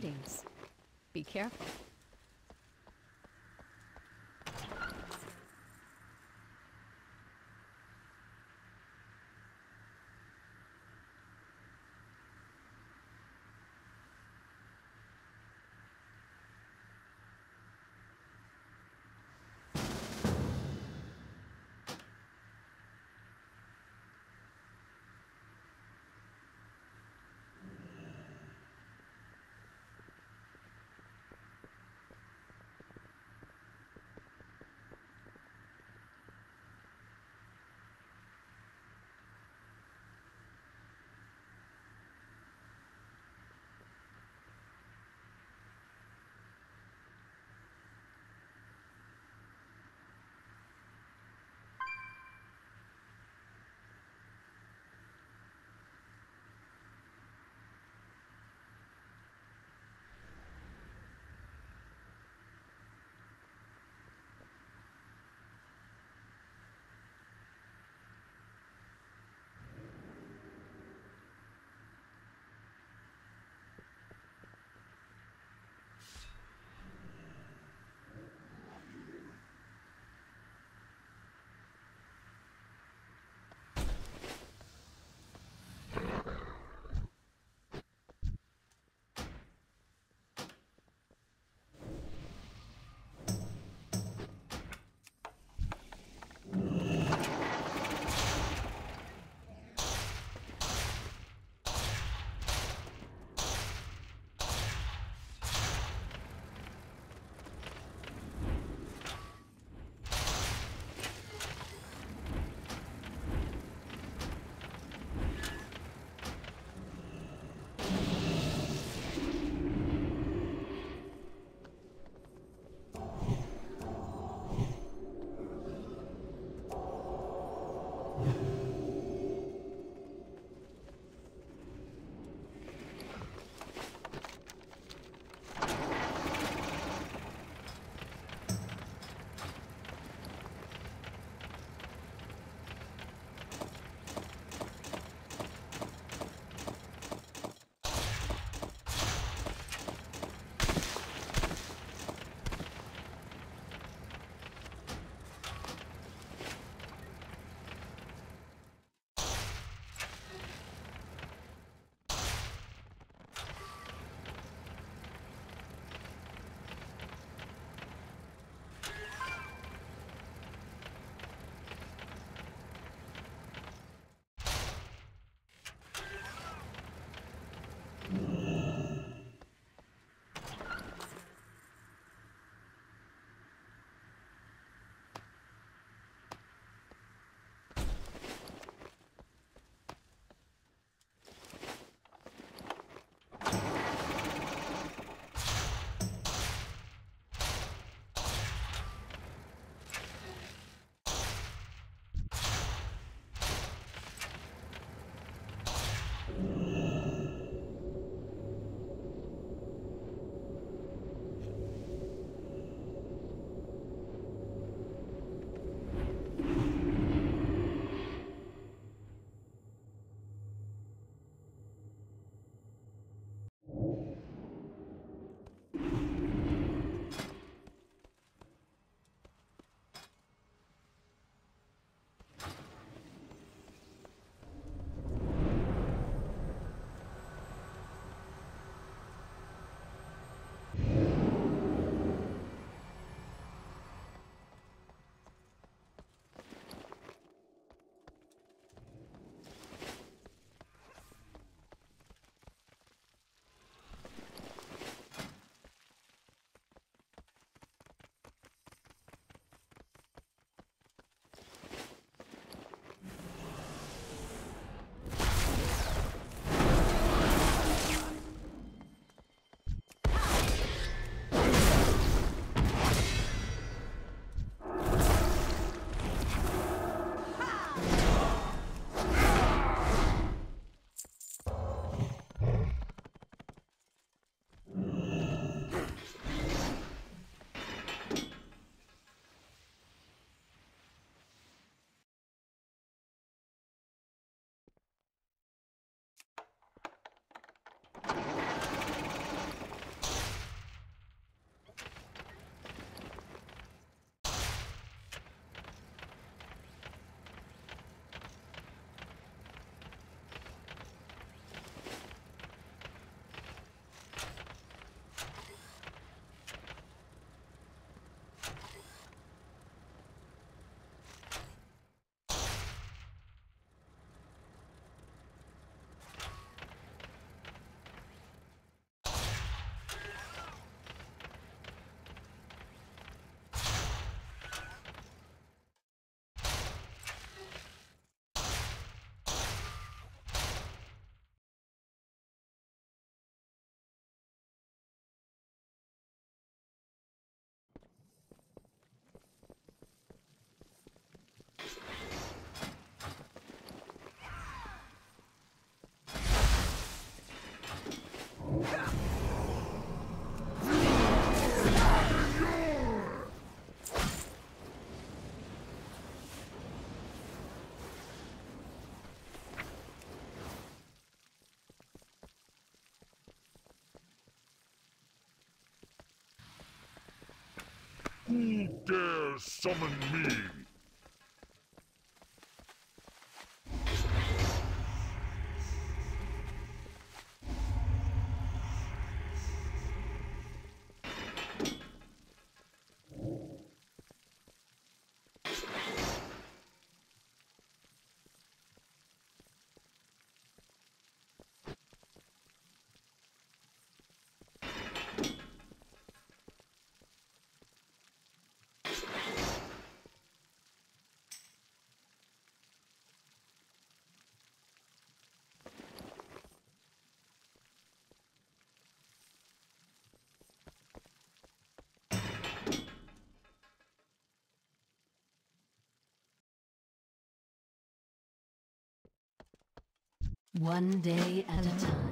Greetings. Be careful. Mm-hmm. Who dares summon me? One day at a time.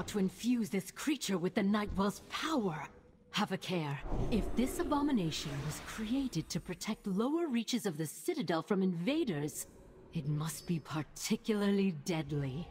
Sought to infuse this creature with the Nightwell's power. Have a care. If this abomination was created to protect lower reaches of the Citadel from invaders, it must be particularly deadly.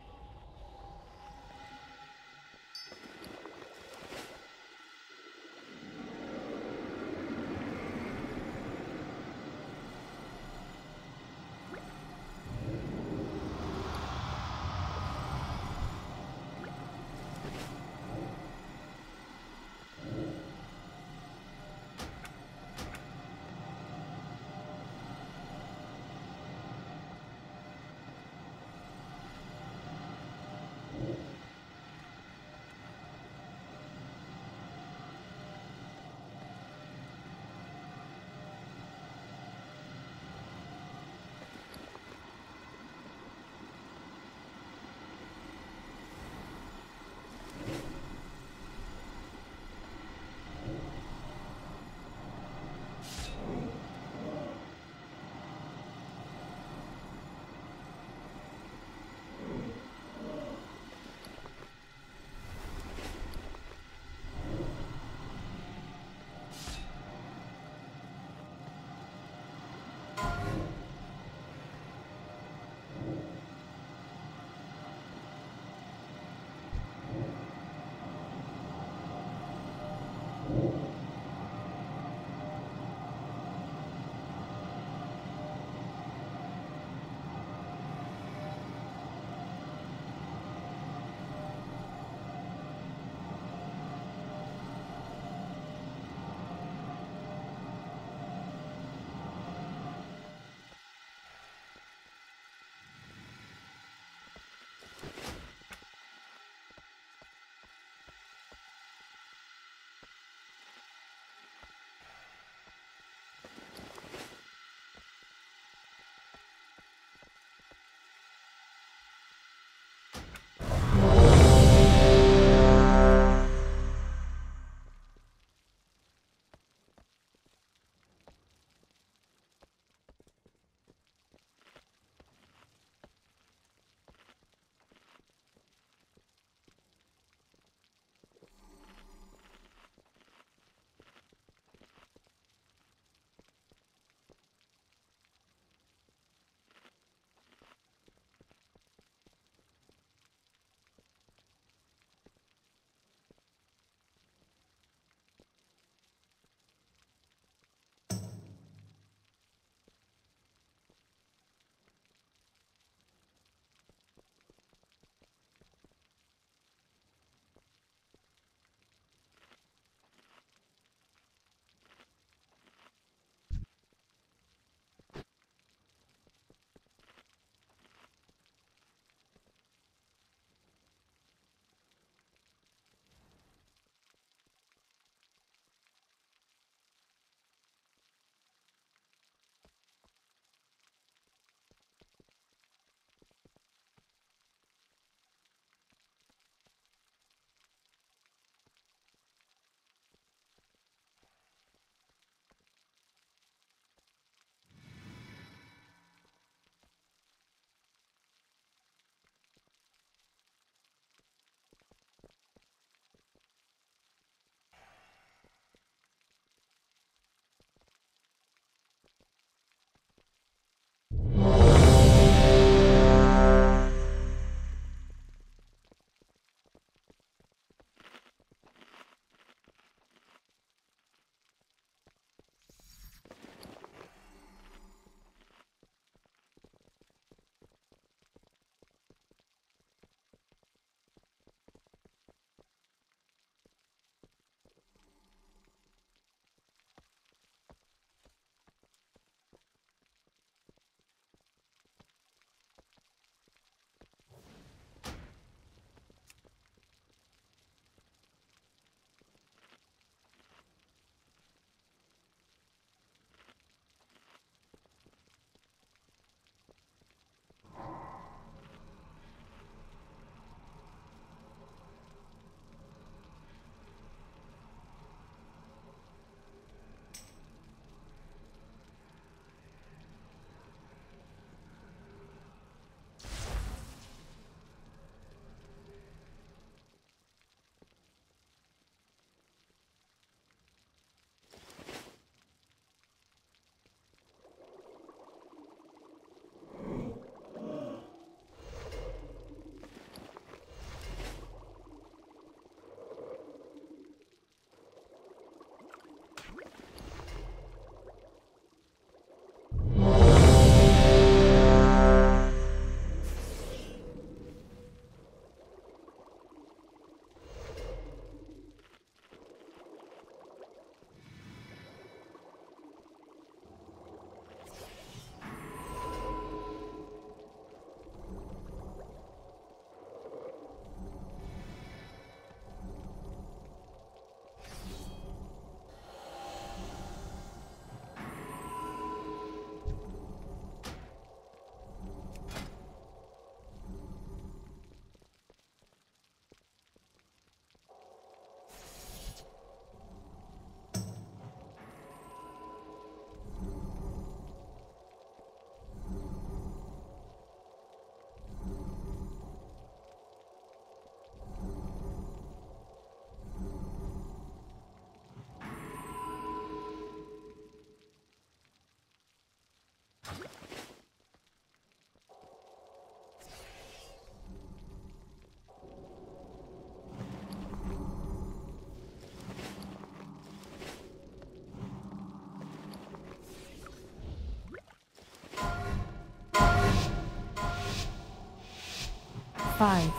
Five,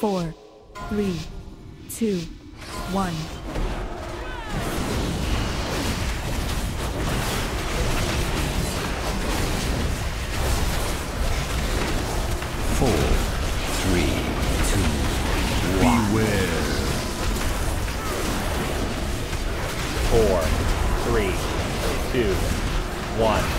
four, three, two, one. Four, three, two, one. Beware. Four, three, two, one.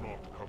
cannot come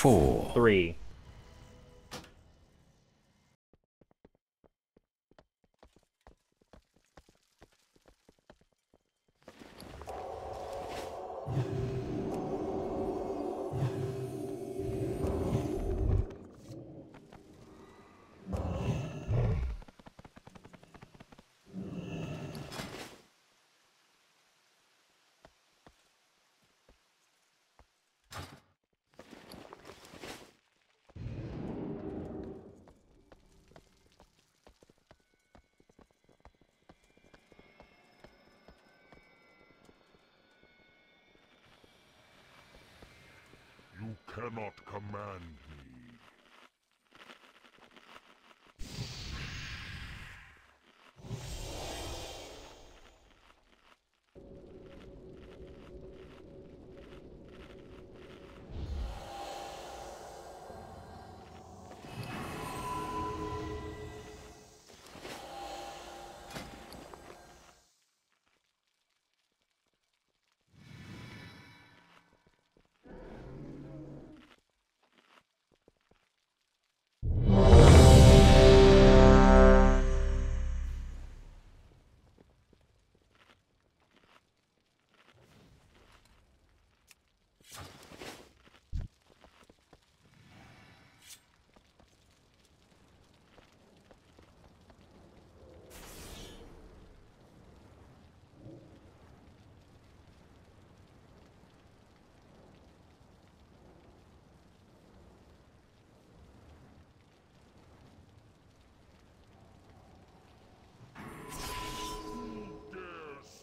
Four, three,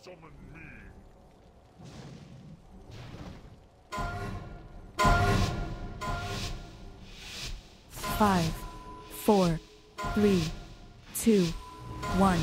dare summon me? Five, four, three, two, one.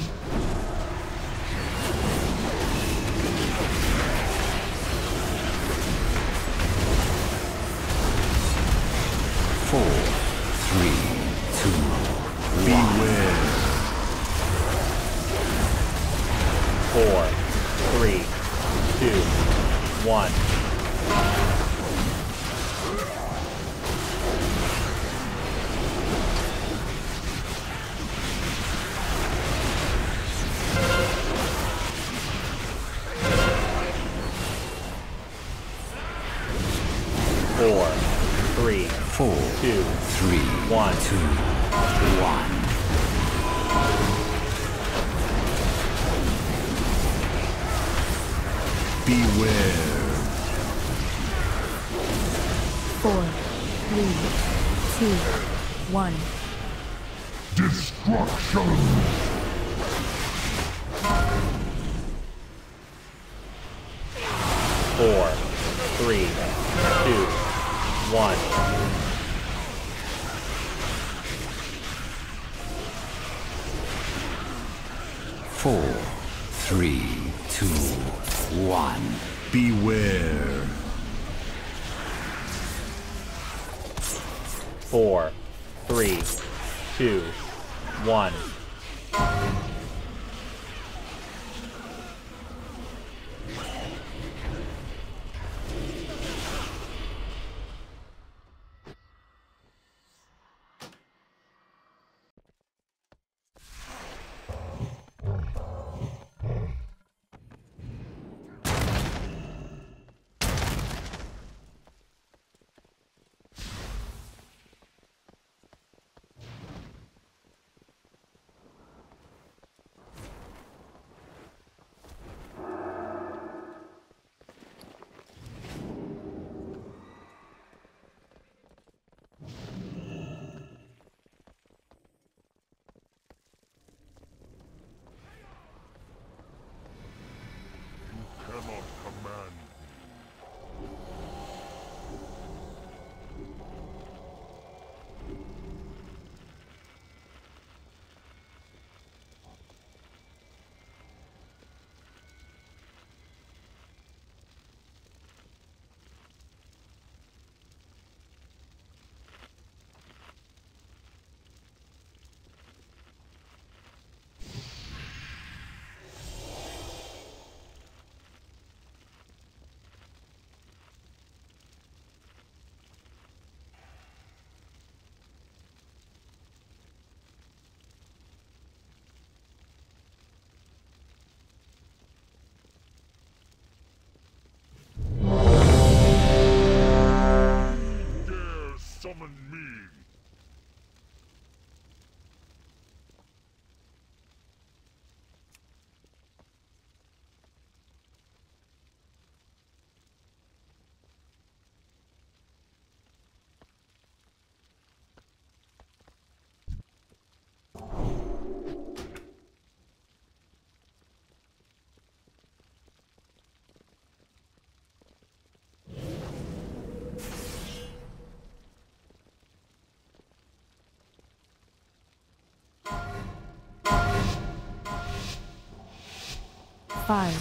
Five,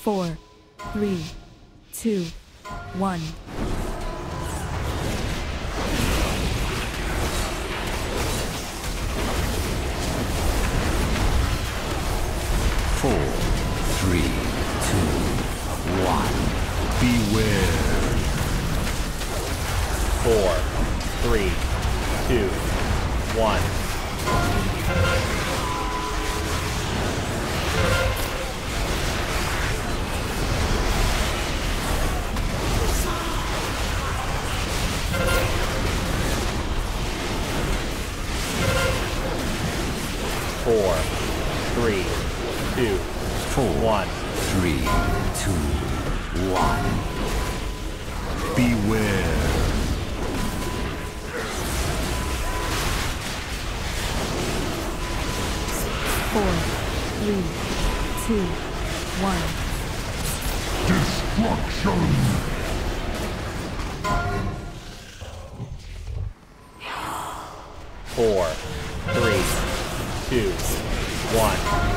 four, three, two, one. Four, three, two, one. Beware. Four, three, two, one. Four, three, two, Four, one. three, two, one. Beware. Four, three, two, one. Destruction! Two, one.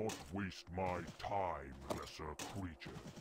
Do not waste my time, lesser creature.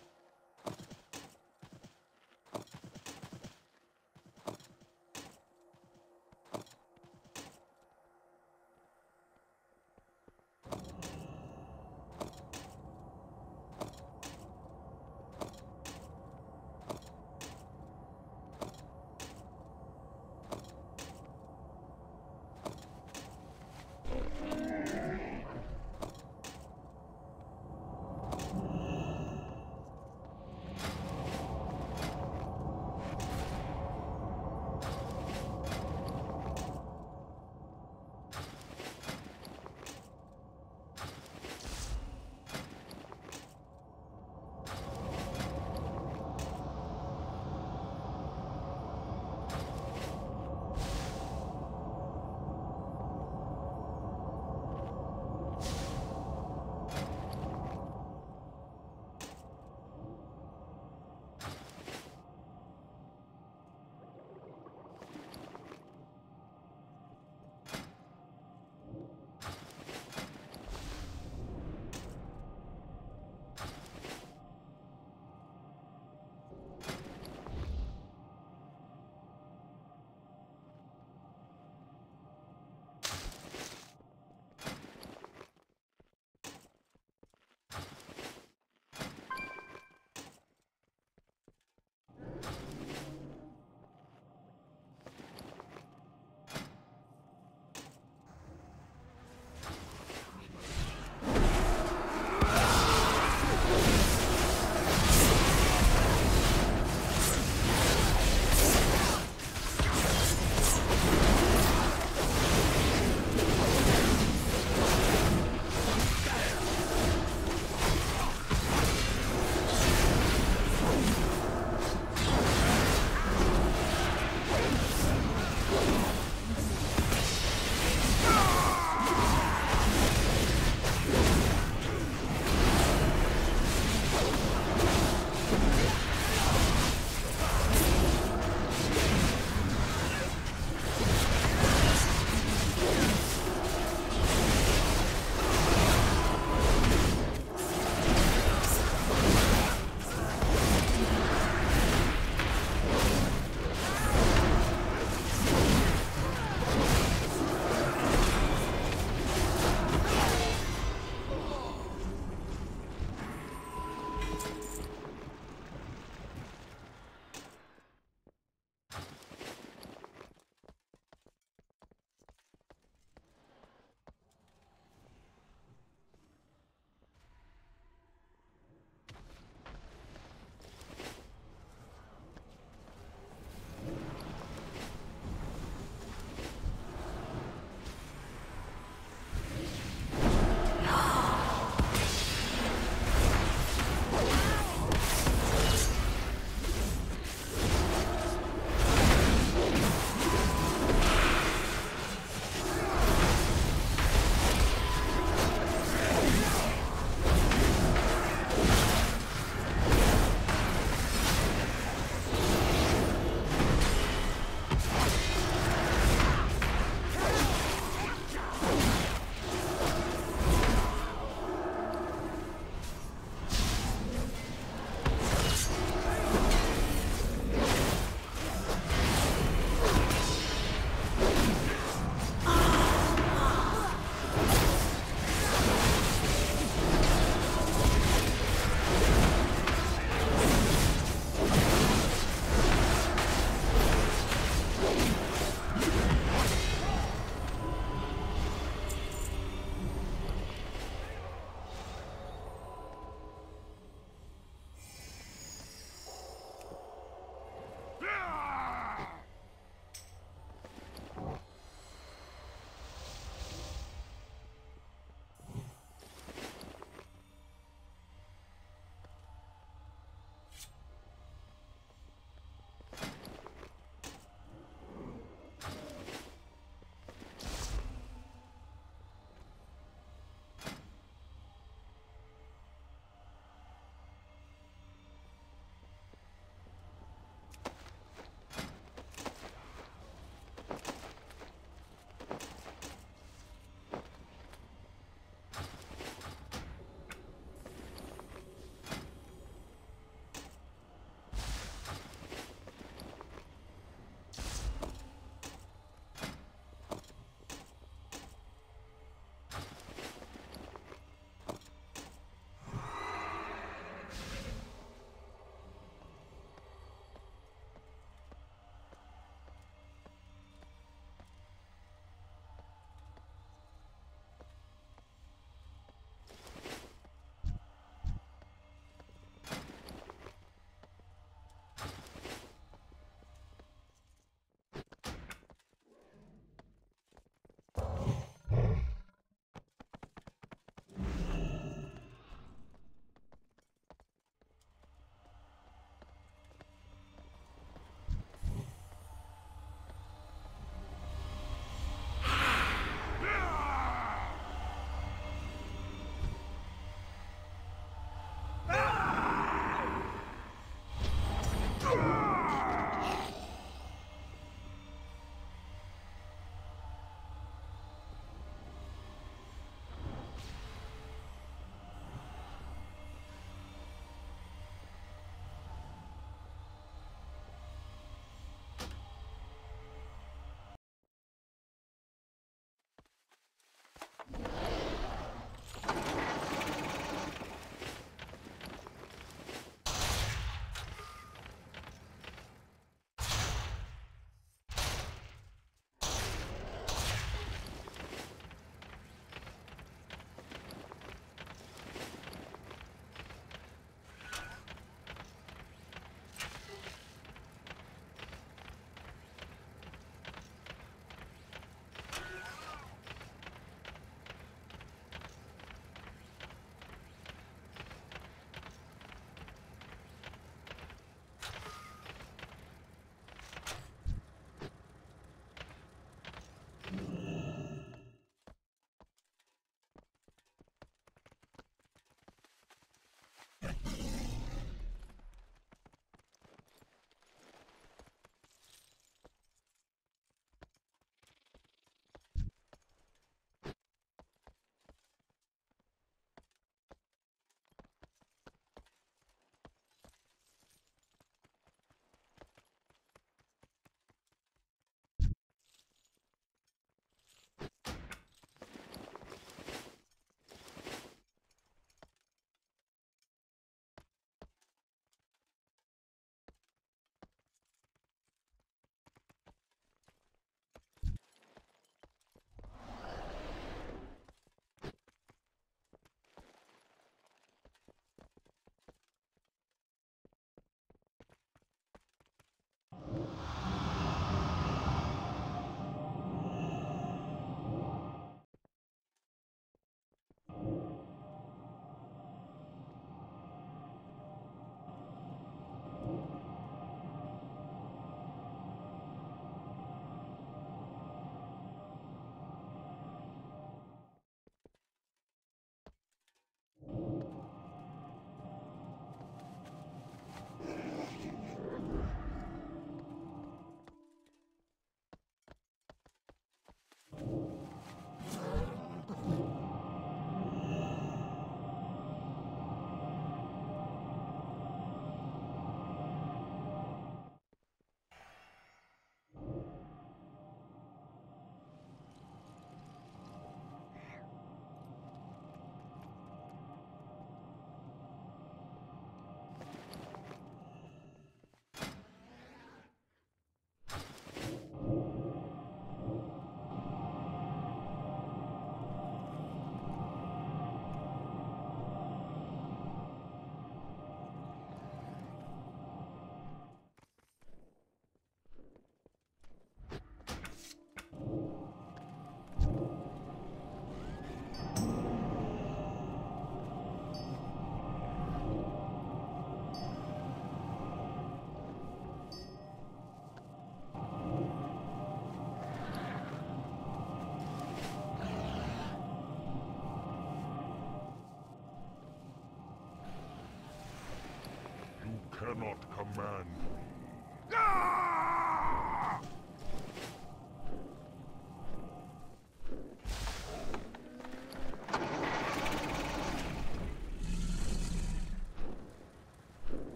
Cannot command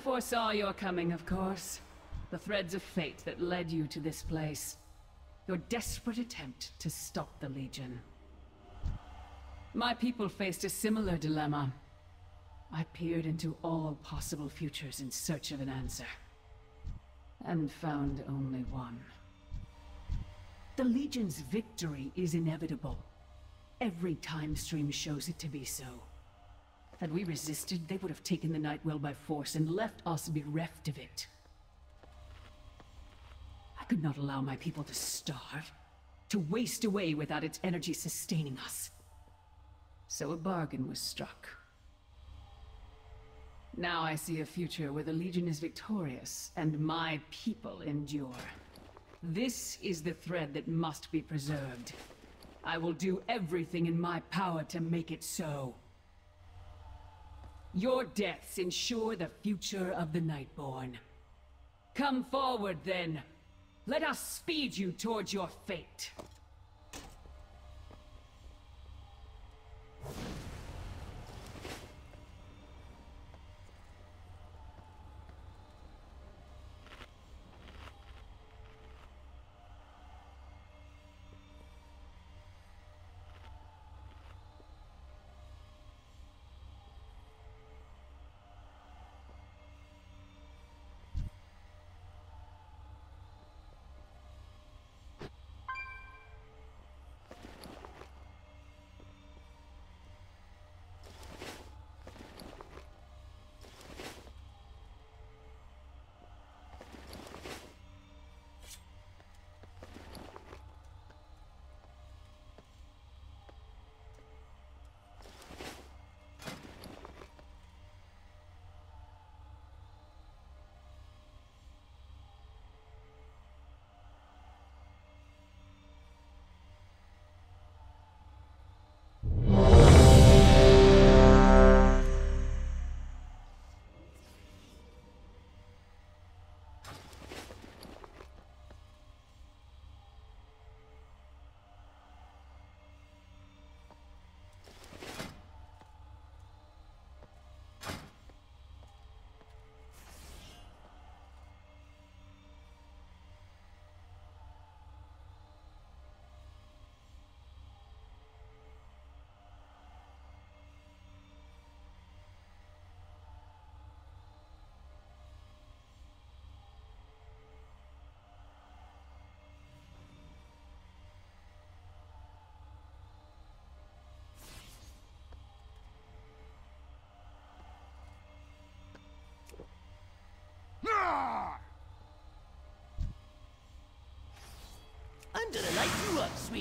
foresaw your coming, of course. The threads of fate that led you to this place. Your desperate attempt to stop the Legion. My people faced a similar dilemma. I peered into all possible futures in search of an answer. And found only one. The Legion's victory is inevitable. Every time stream shows it to be so. Had we resisted, they would have taken the Nightwell by force and left us bereft of it. I could not allow my people to starve, to waste away without its energy sustaining us. So a bargain was struck. Now I see a future where the Legion is victorious and my people endure. This is the thread that must be preserved. I will do everything in my power to make it so. Your deaths ensure the future of the Nightborn. Come forward, then. Let us speed you towards your fate.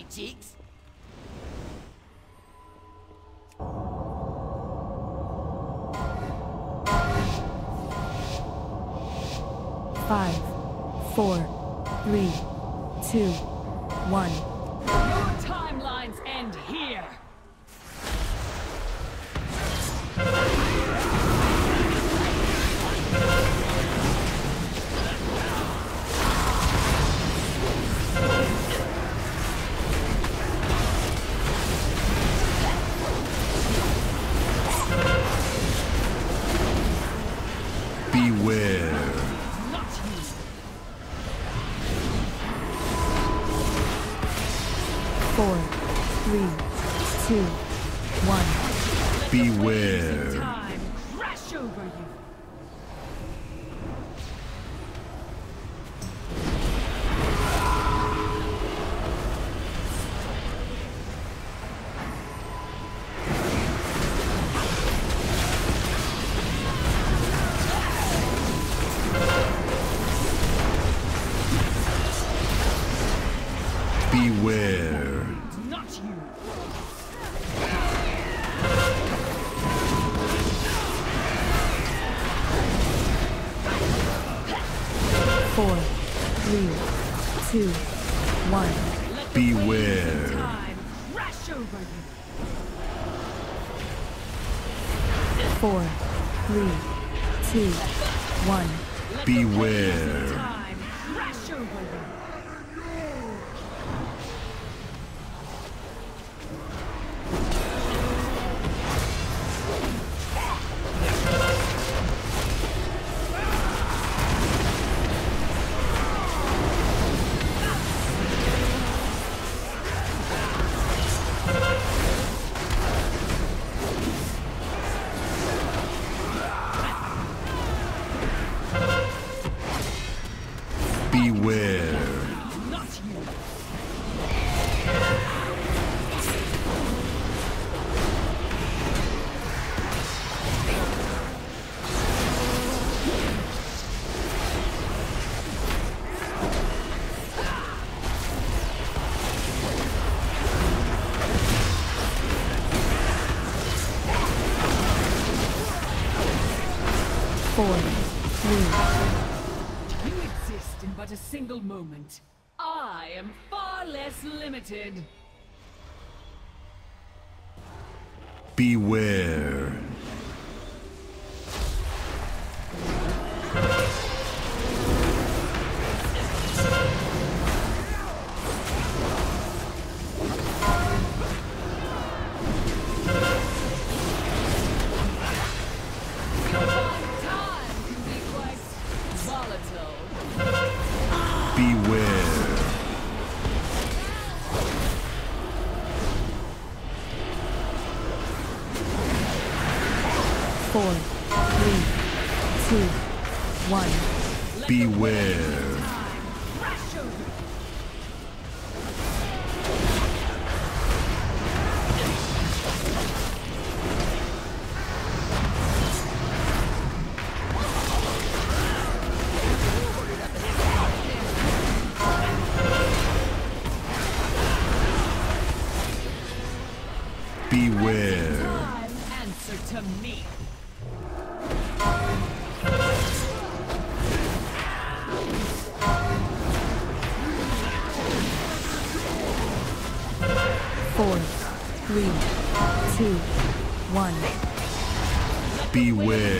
Cheeks. Five, four, three, two, one. Limited. Beware.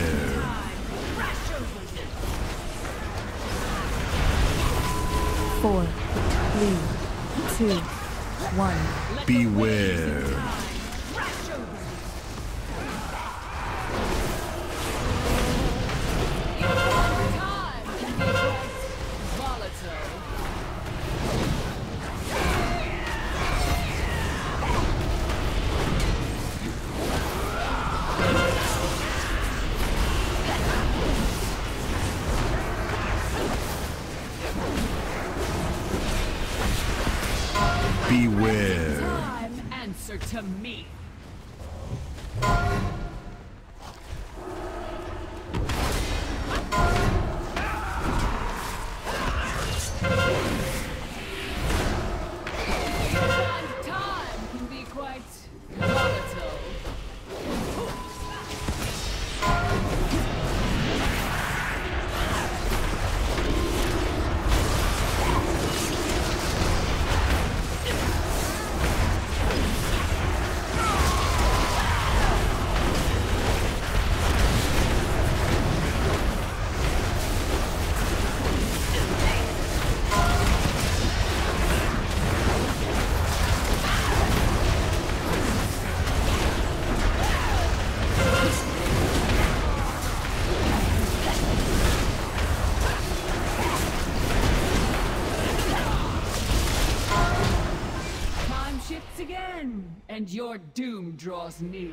draws near.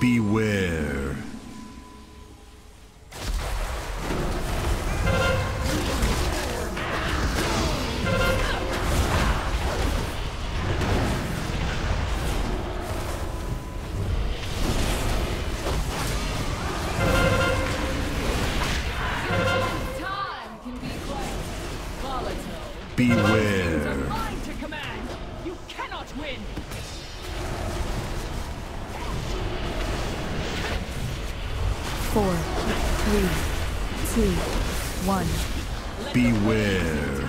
Beware. Beware. one. Beware.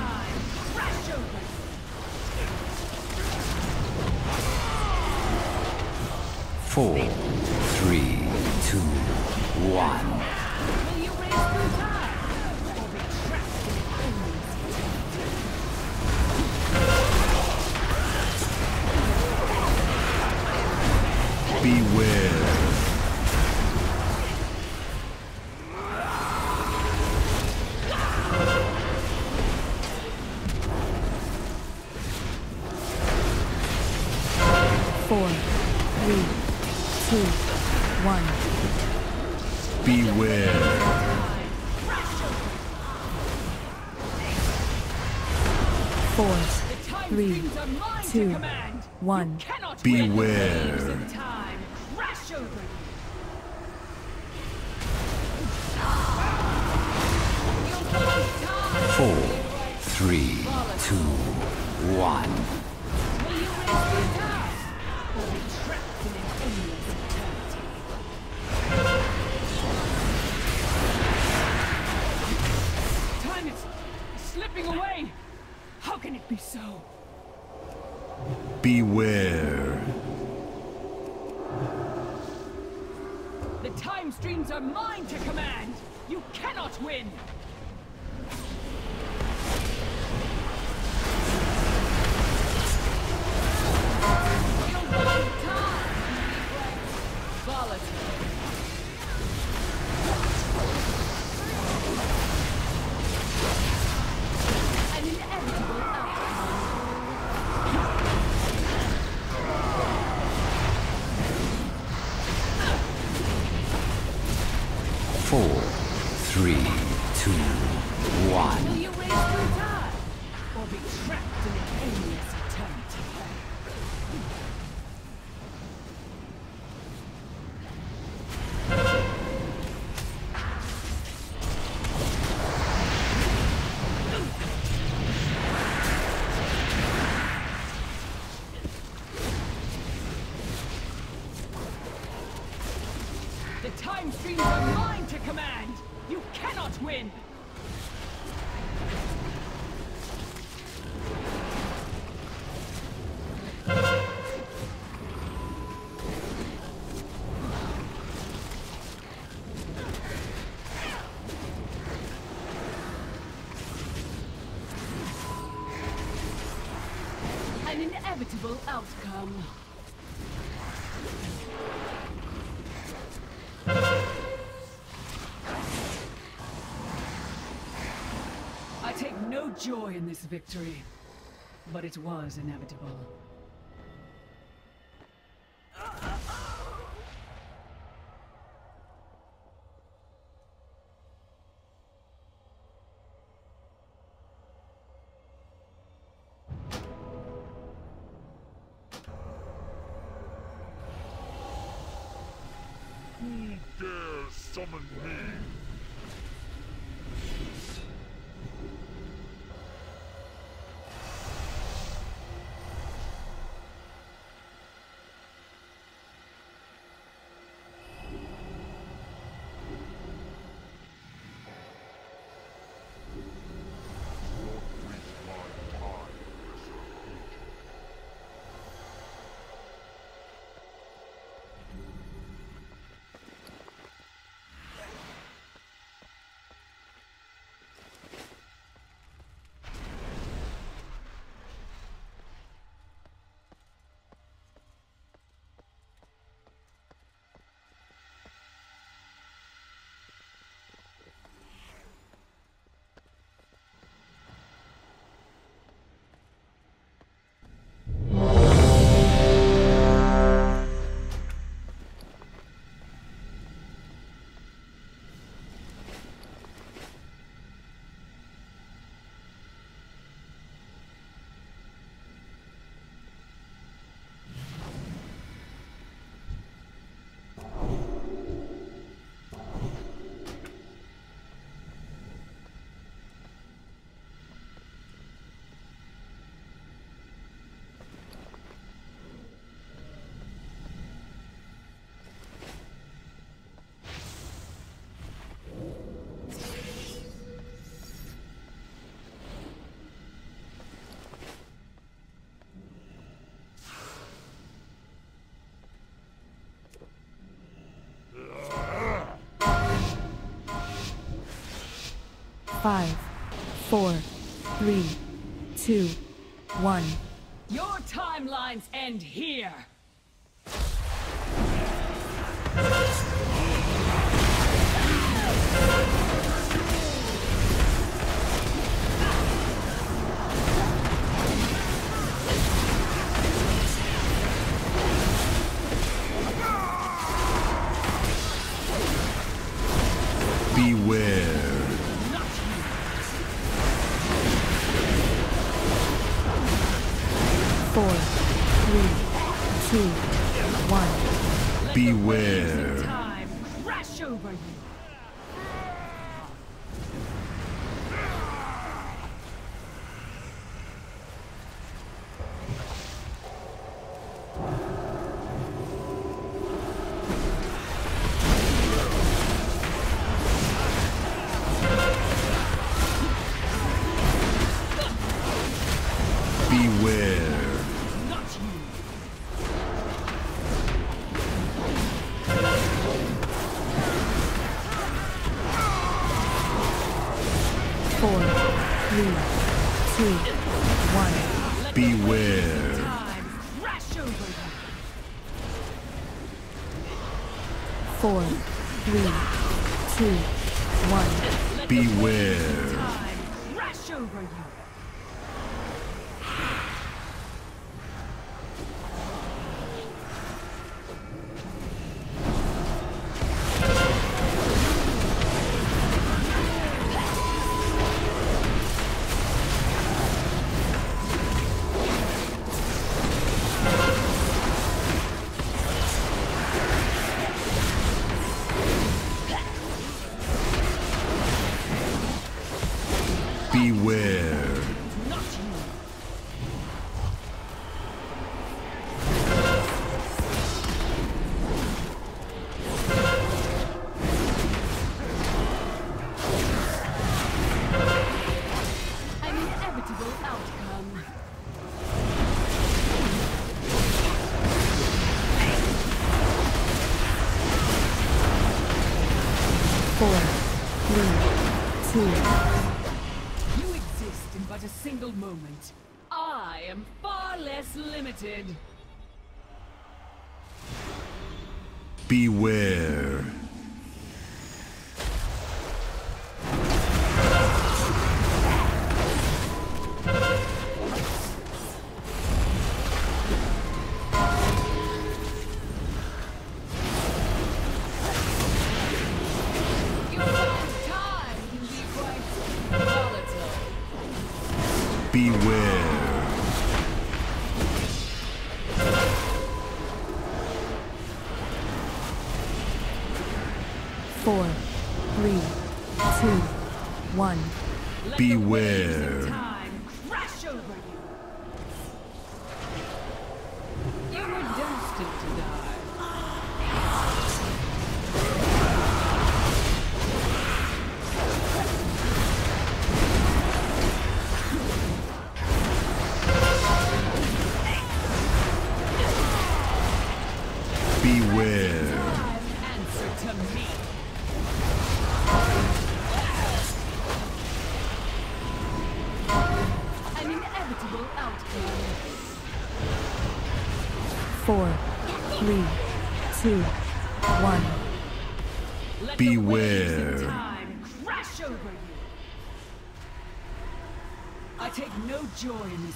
Four, three, two, one. Beware. One. Beware. joy in this victory, but it was inevitable. Five, four, three, two, one. Your timelines end here!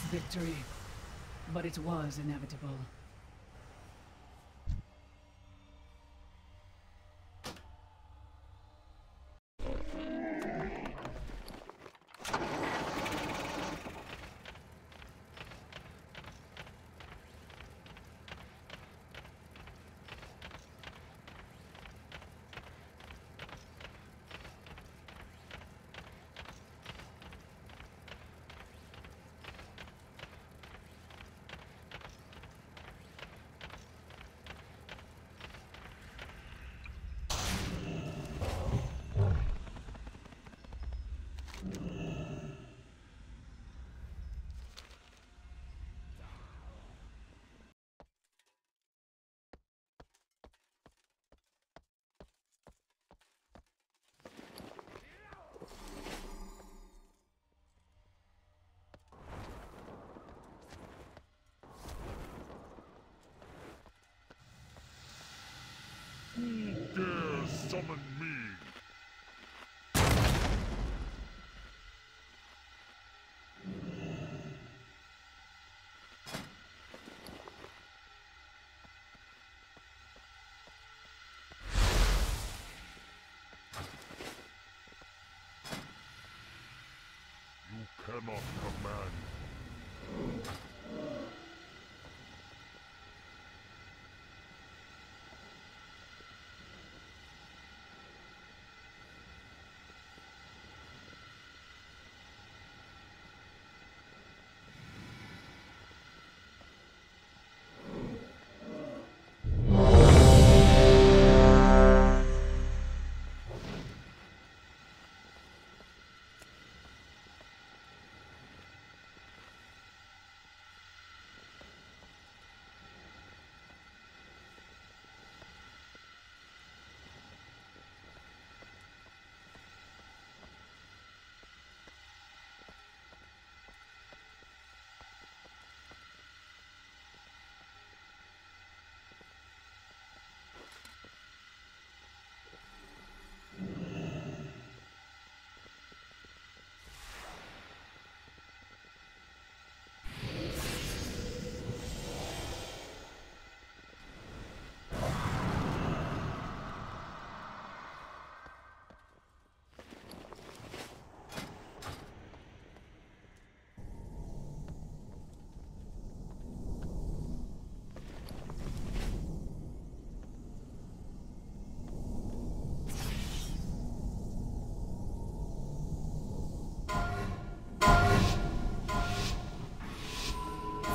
victory, but it was inevitable. summon me. You cannot command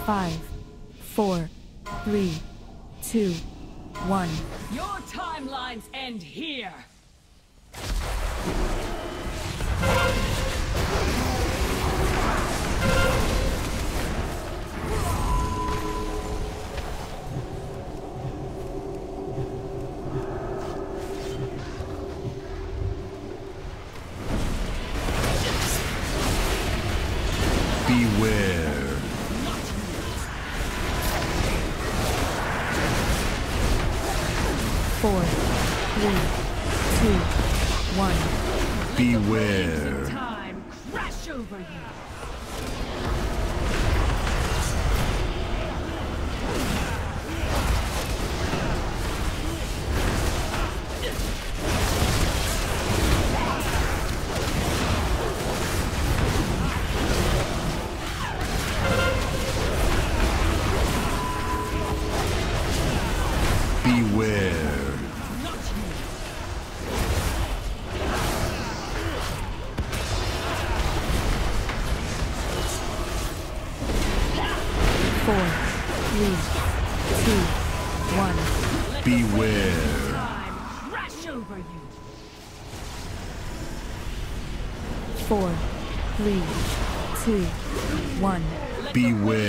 Five, four, three, two, one. Your timelines end here. be with.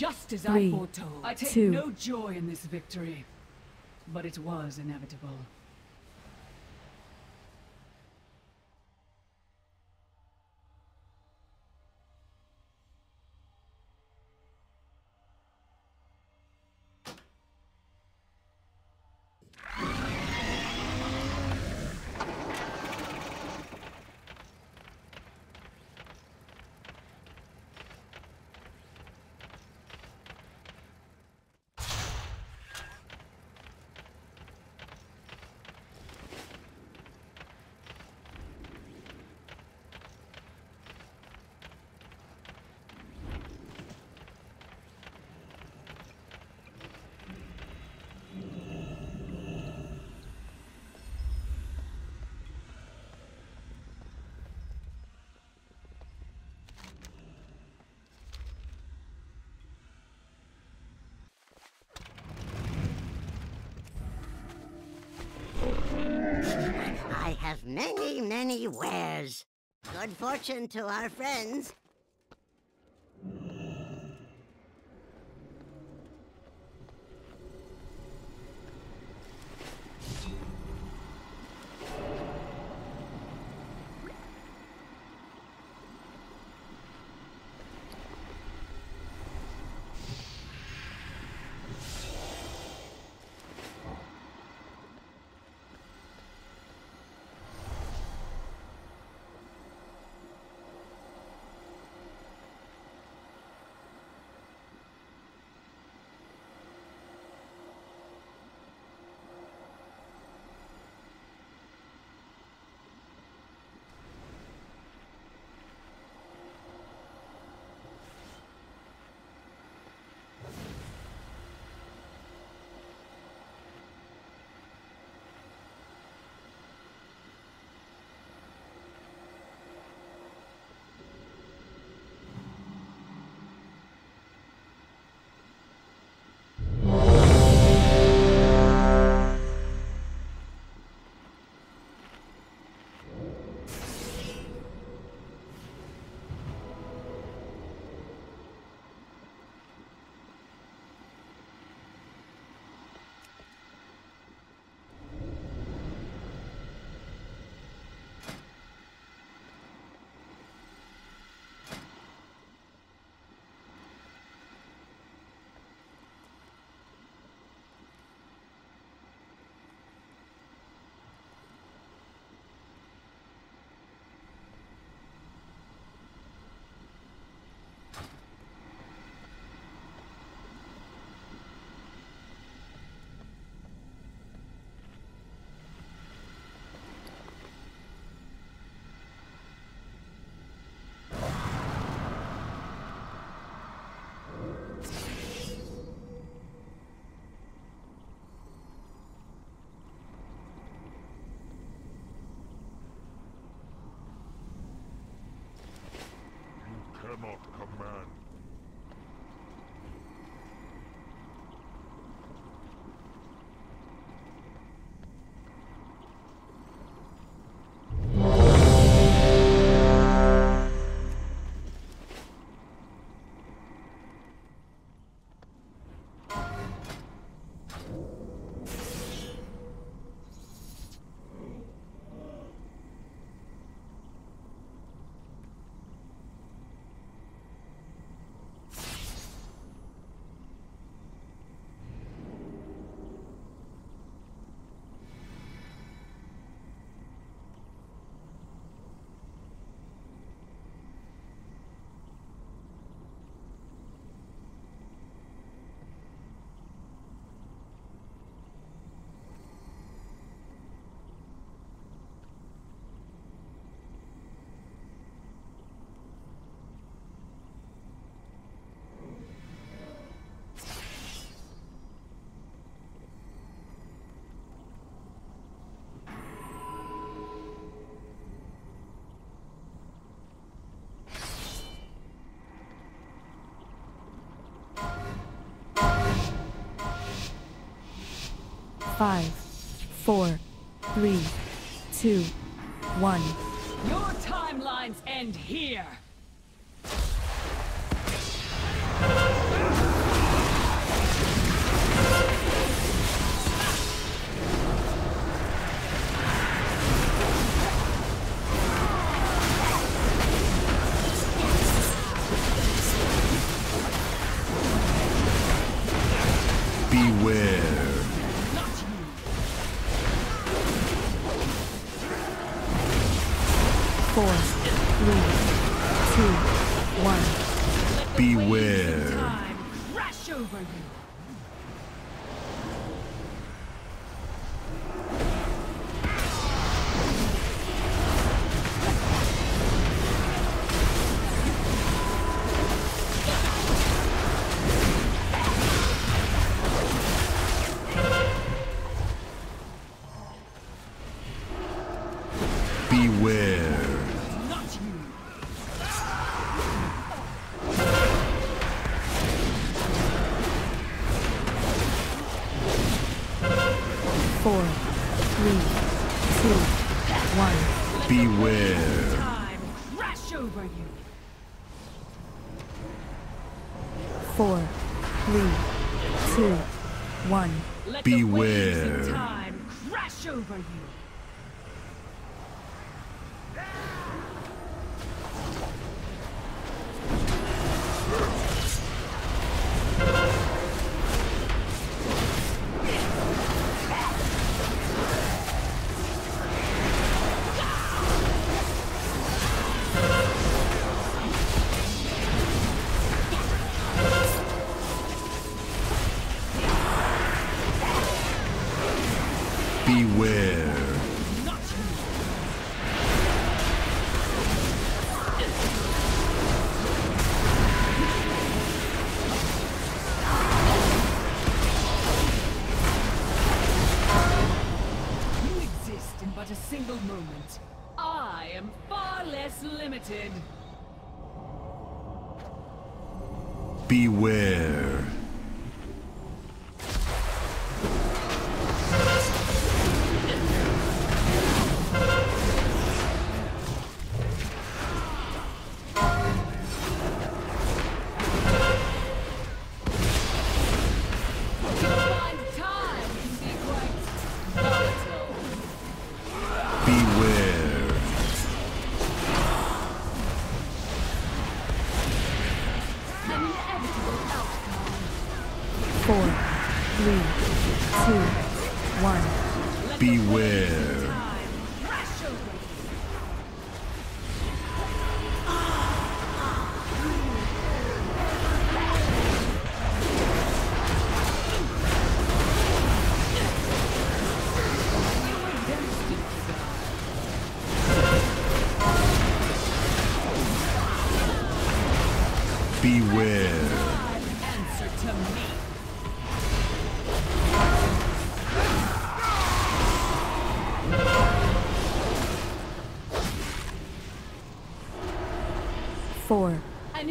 Just as Three, I foretold. I take two. no joy in this victory, but it was inevitable. I have many, many wares. Good fortune to our friends. cannot command. Five, four, three, two, one. Your timelines end here!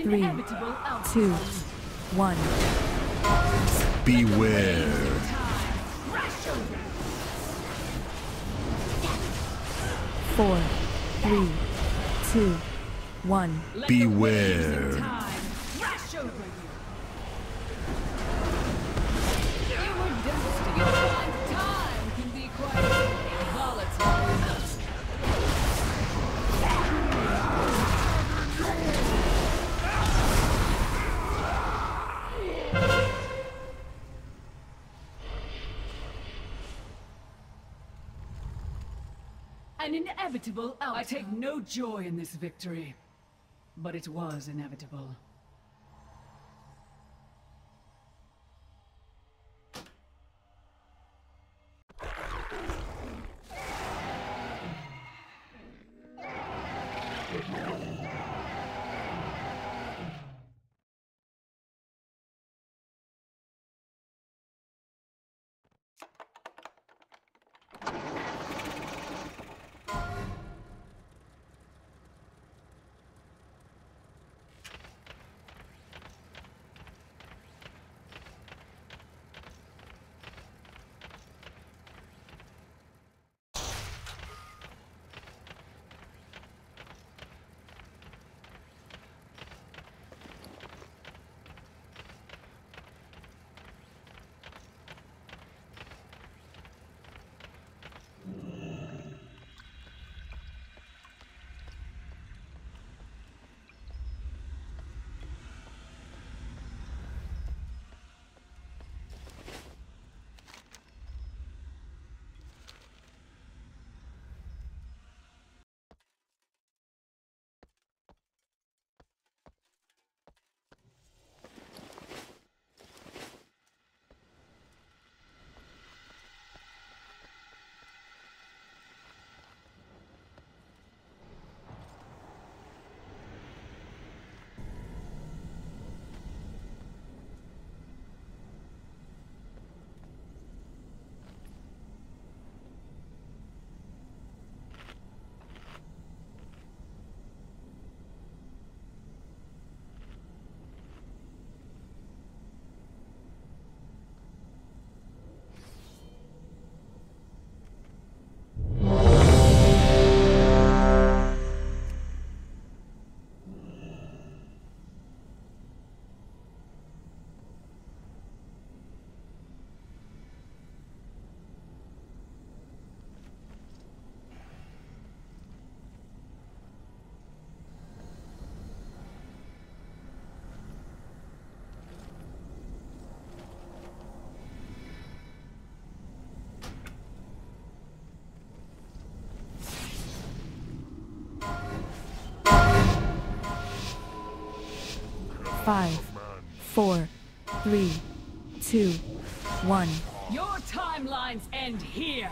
Three, two, one. Beware. Four, three, two, one. Beware. inevitable outcome. I take no joy in this victory, but it was inevitable. Five, four, three, two, one. Your timelines end here.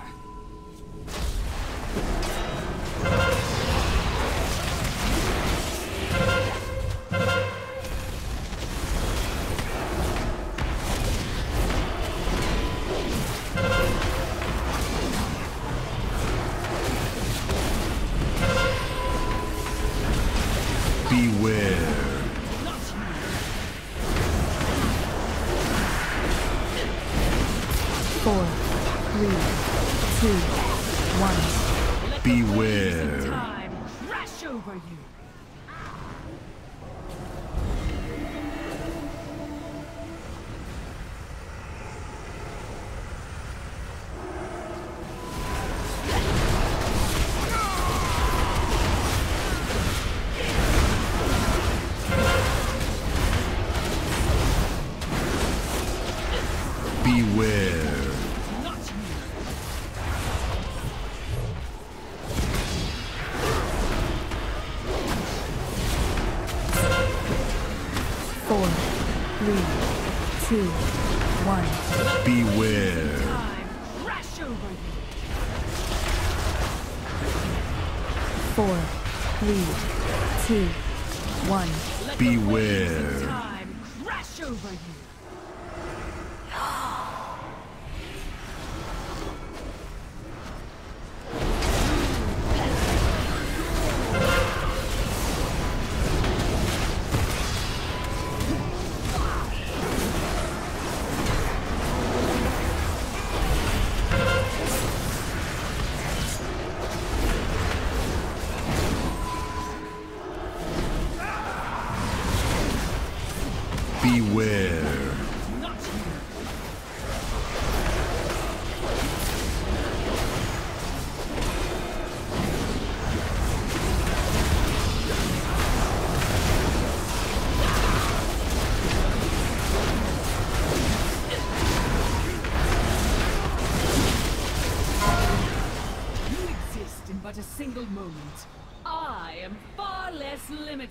lead.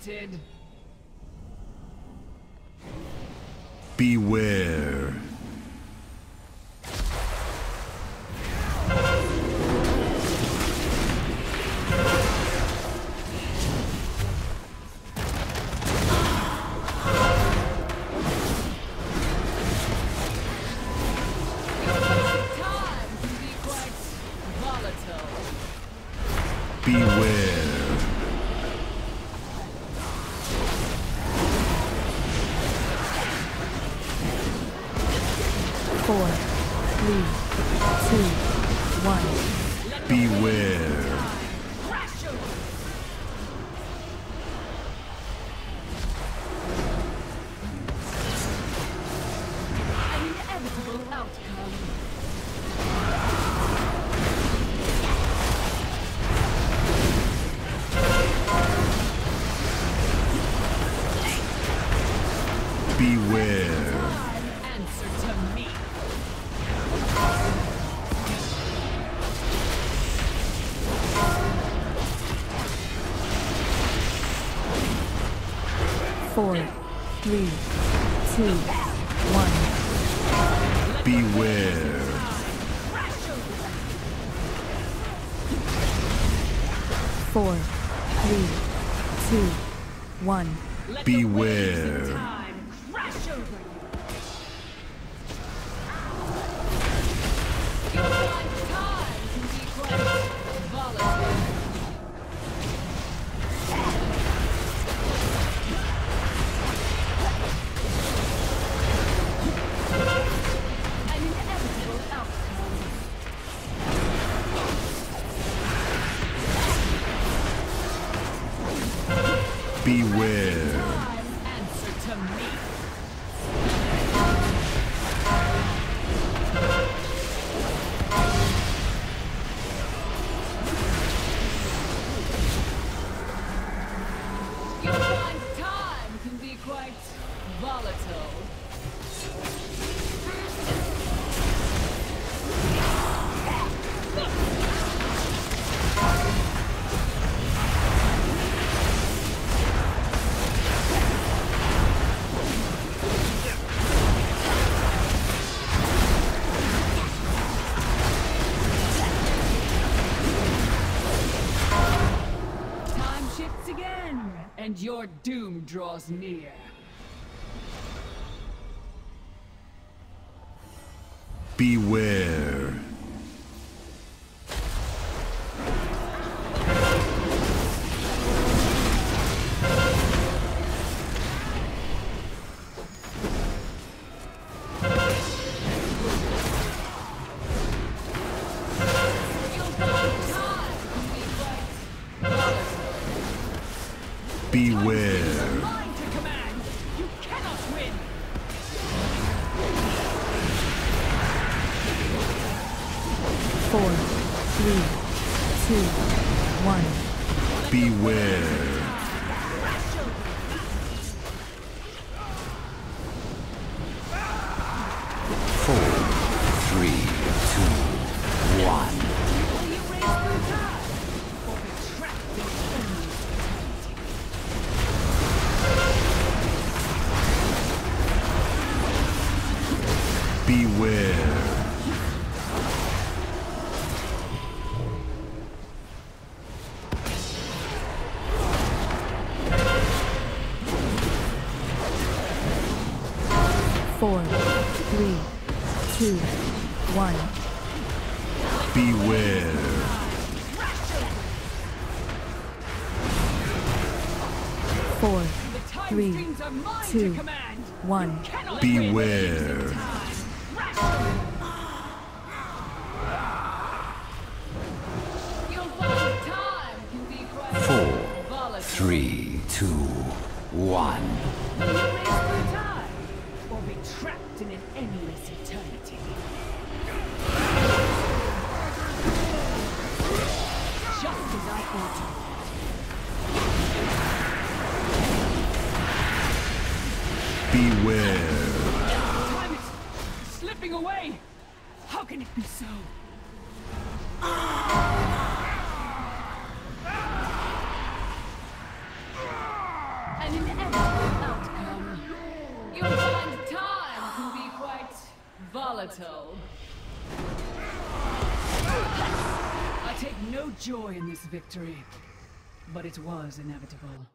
wanted. And your doom draws near. Beware. Beware. Two, one. Slipping away! How can it be so? An inevitable outcome. You'll find time can be quite volatile. I take no joy in this victory, but it was inevitable.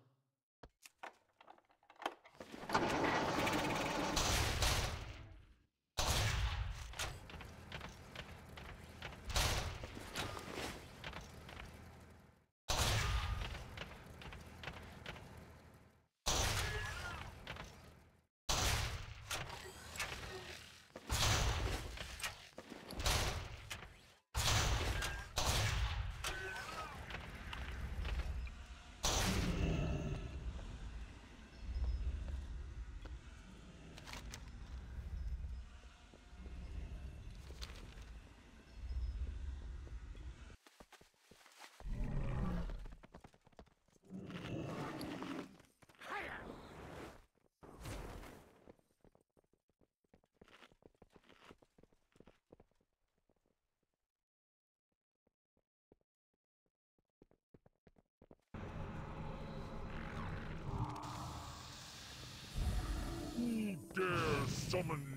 Who dare summon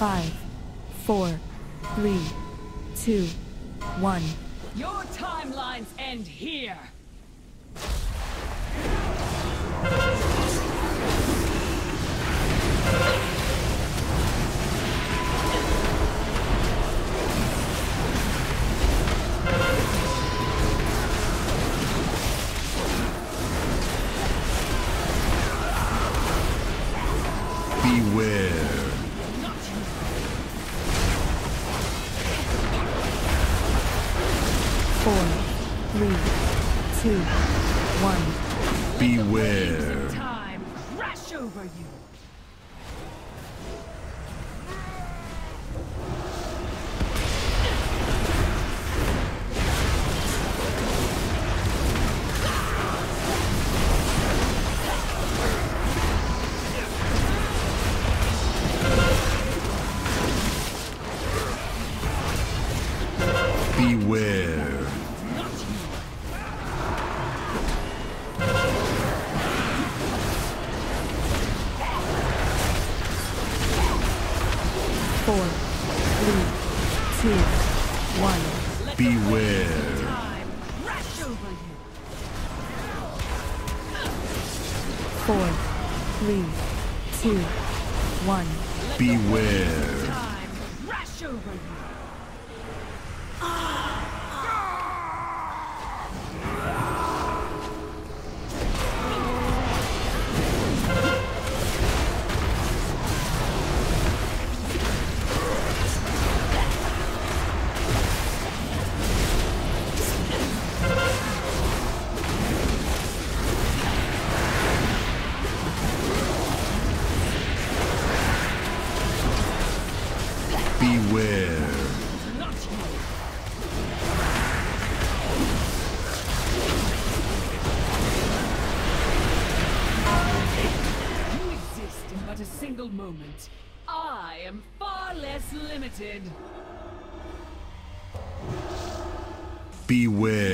Five, four, three, two, one. Your timelines end here. moment, I am far less limited. Beware.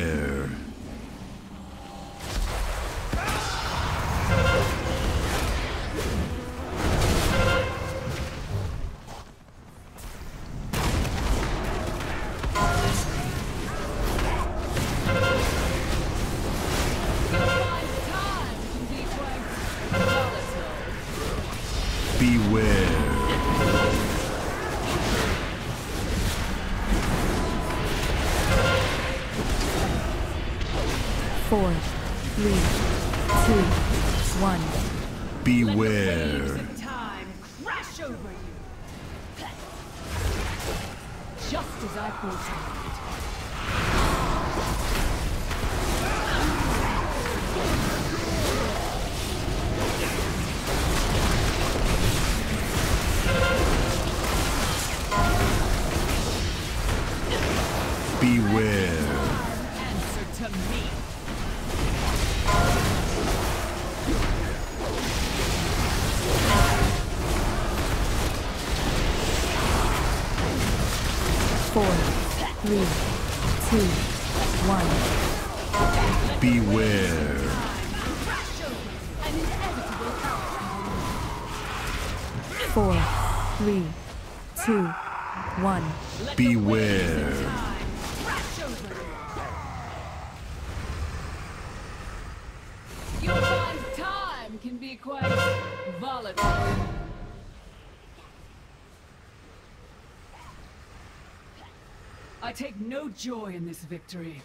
I take no joy in this victory,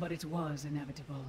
but it was inevitable.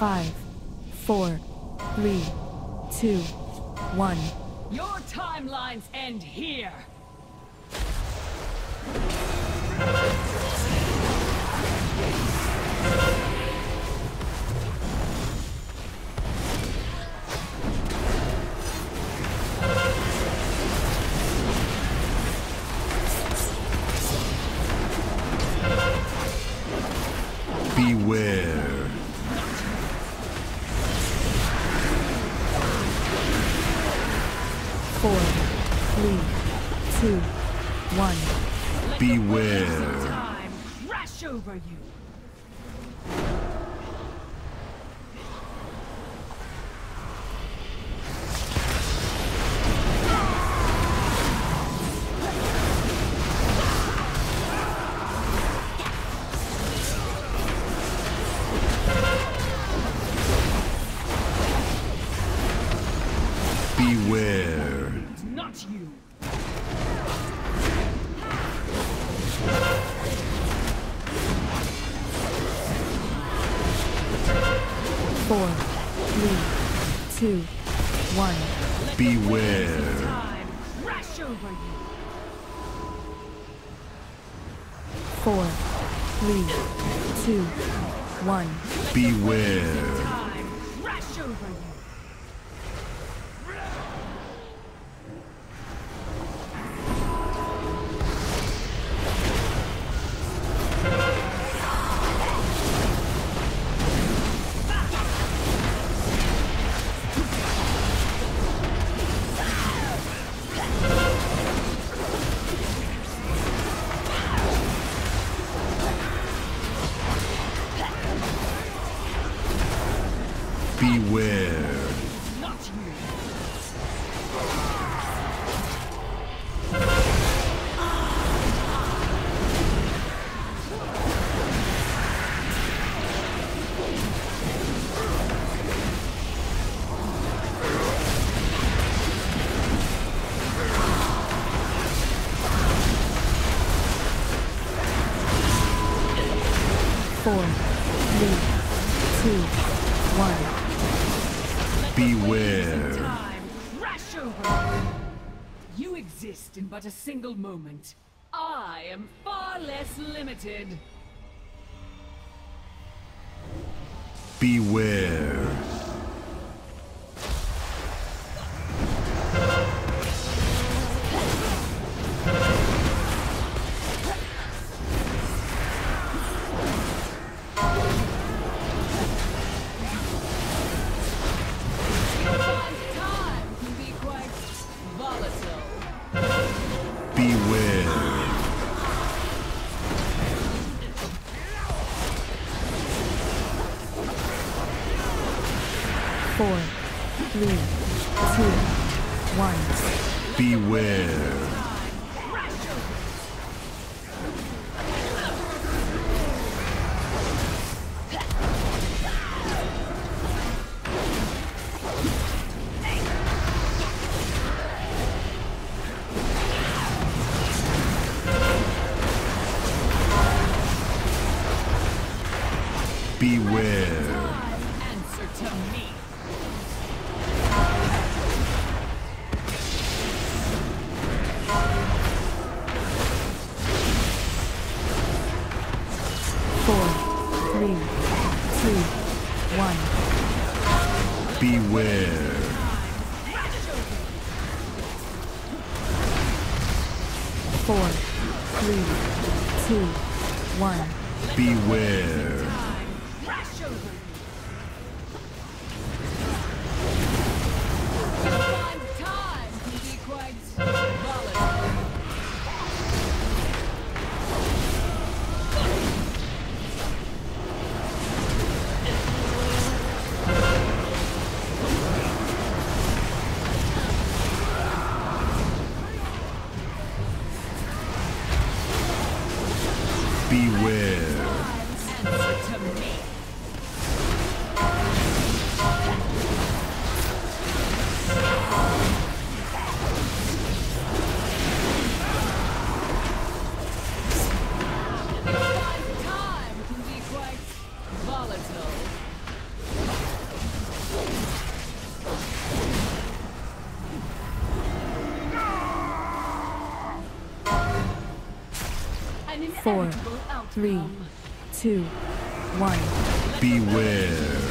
Five, four, three, two, one. Your timelines end here. beware. Four, three, two, one. Beware. I am far less limited. four, three, two, one. Beware. Four, three, two, one. Beware.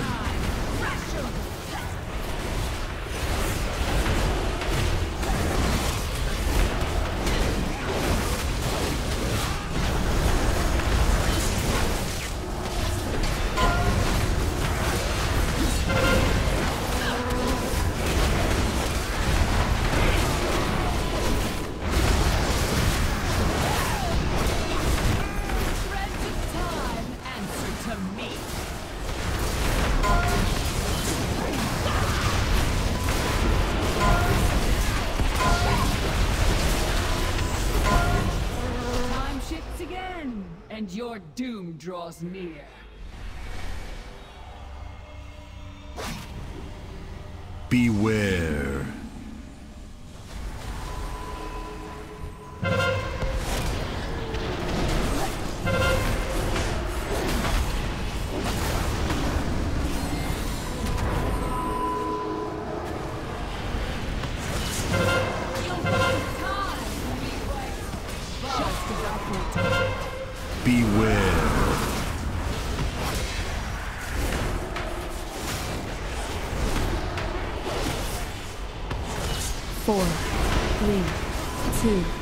Draws near. Beware. Two,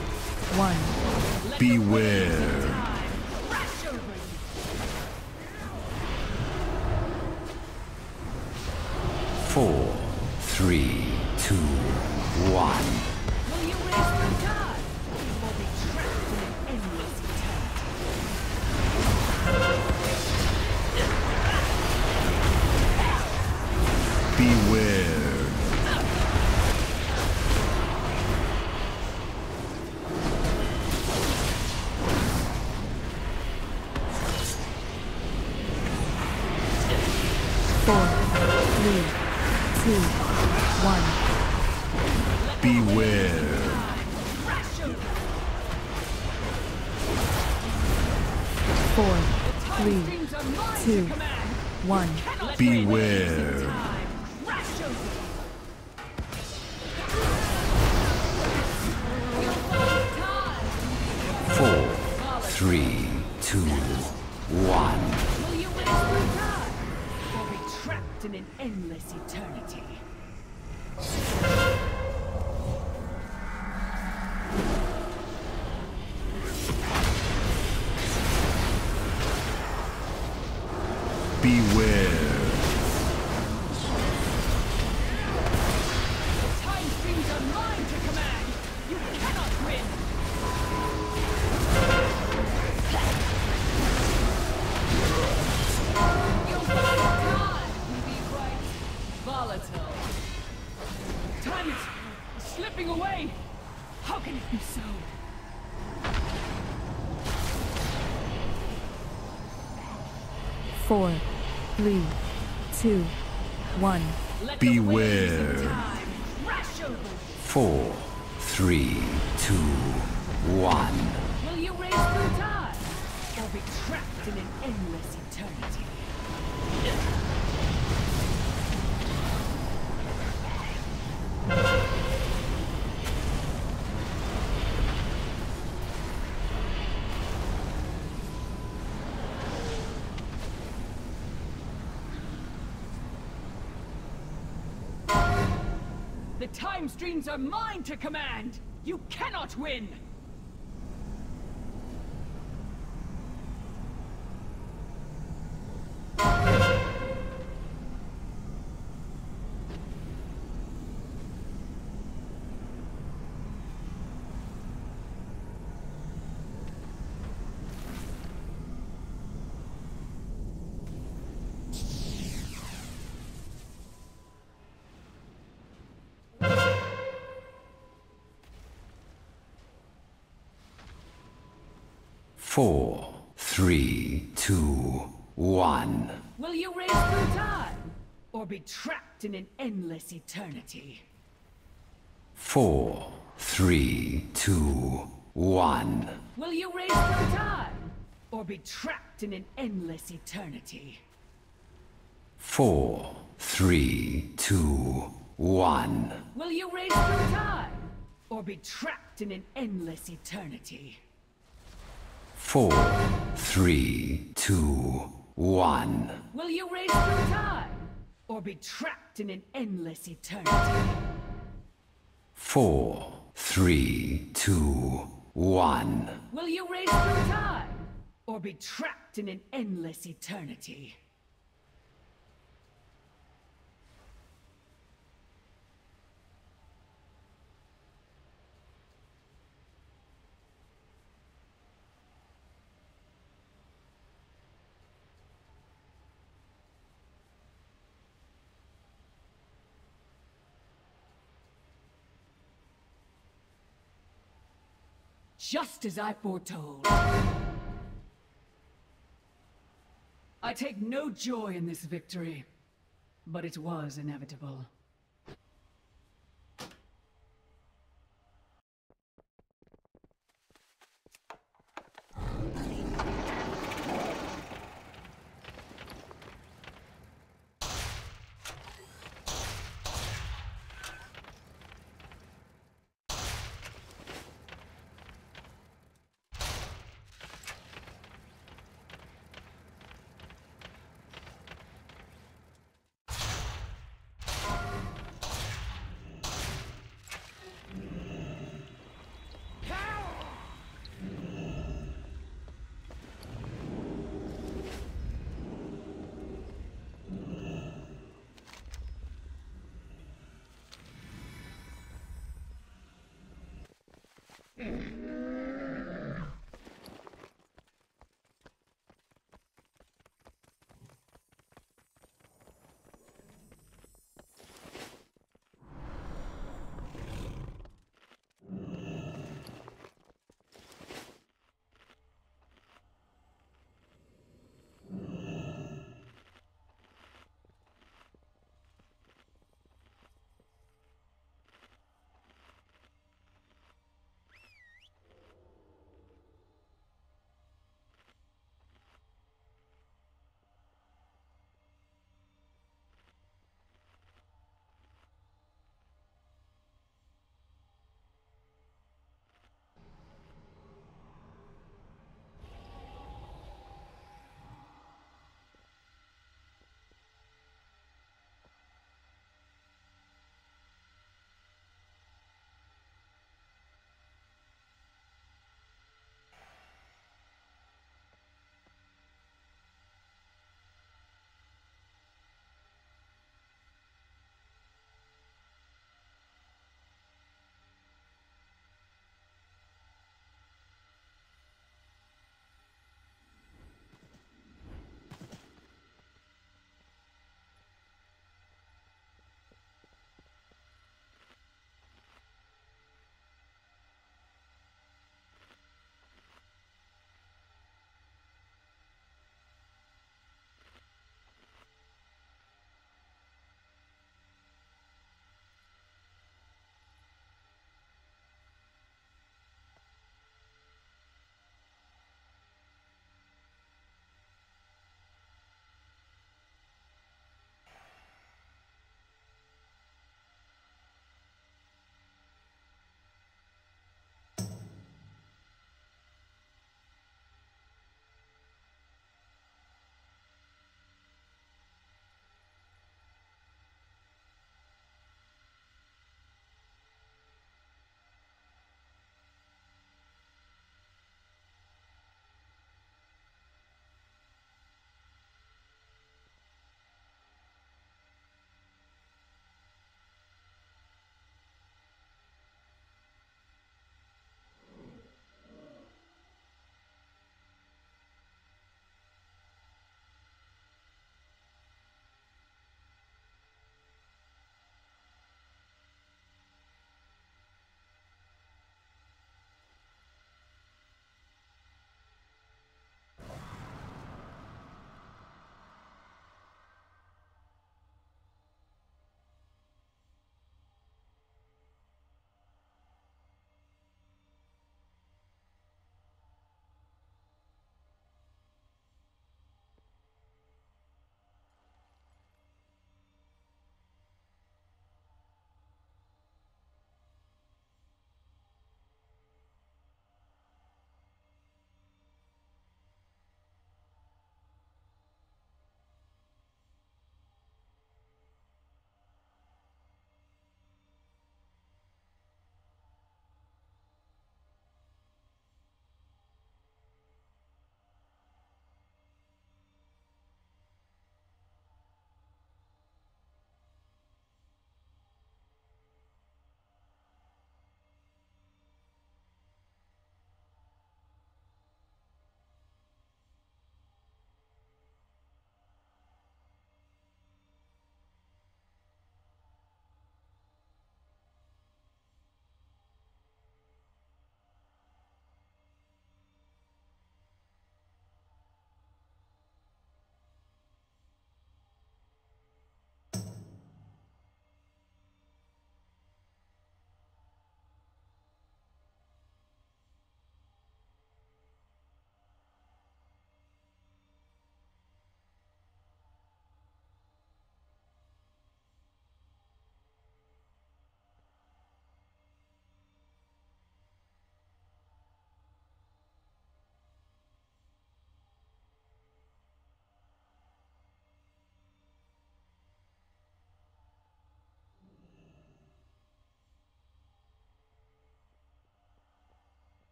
are Four, three, two, one. Beware. Streams are mine to command! You cannot win! Four, three, two, one. Will you race through time? Or be trapped in an endless eternity? Four, three, two, one. Will you race through time? Or be trapped in an endless eternity? Four, three, two, one. Will you race through time? Or be trapped in an endless eternity? Four, three, two, one. Will you race through time? Or be trapped in an endless eternity? Four, three, two, one. Will you race through time? Or be trapped in an endless eternity? Just as I foretold. I take no joy in this victory, but it was inevitable.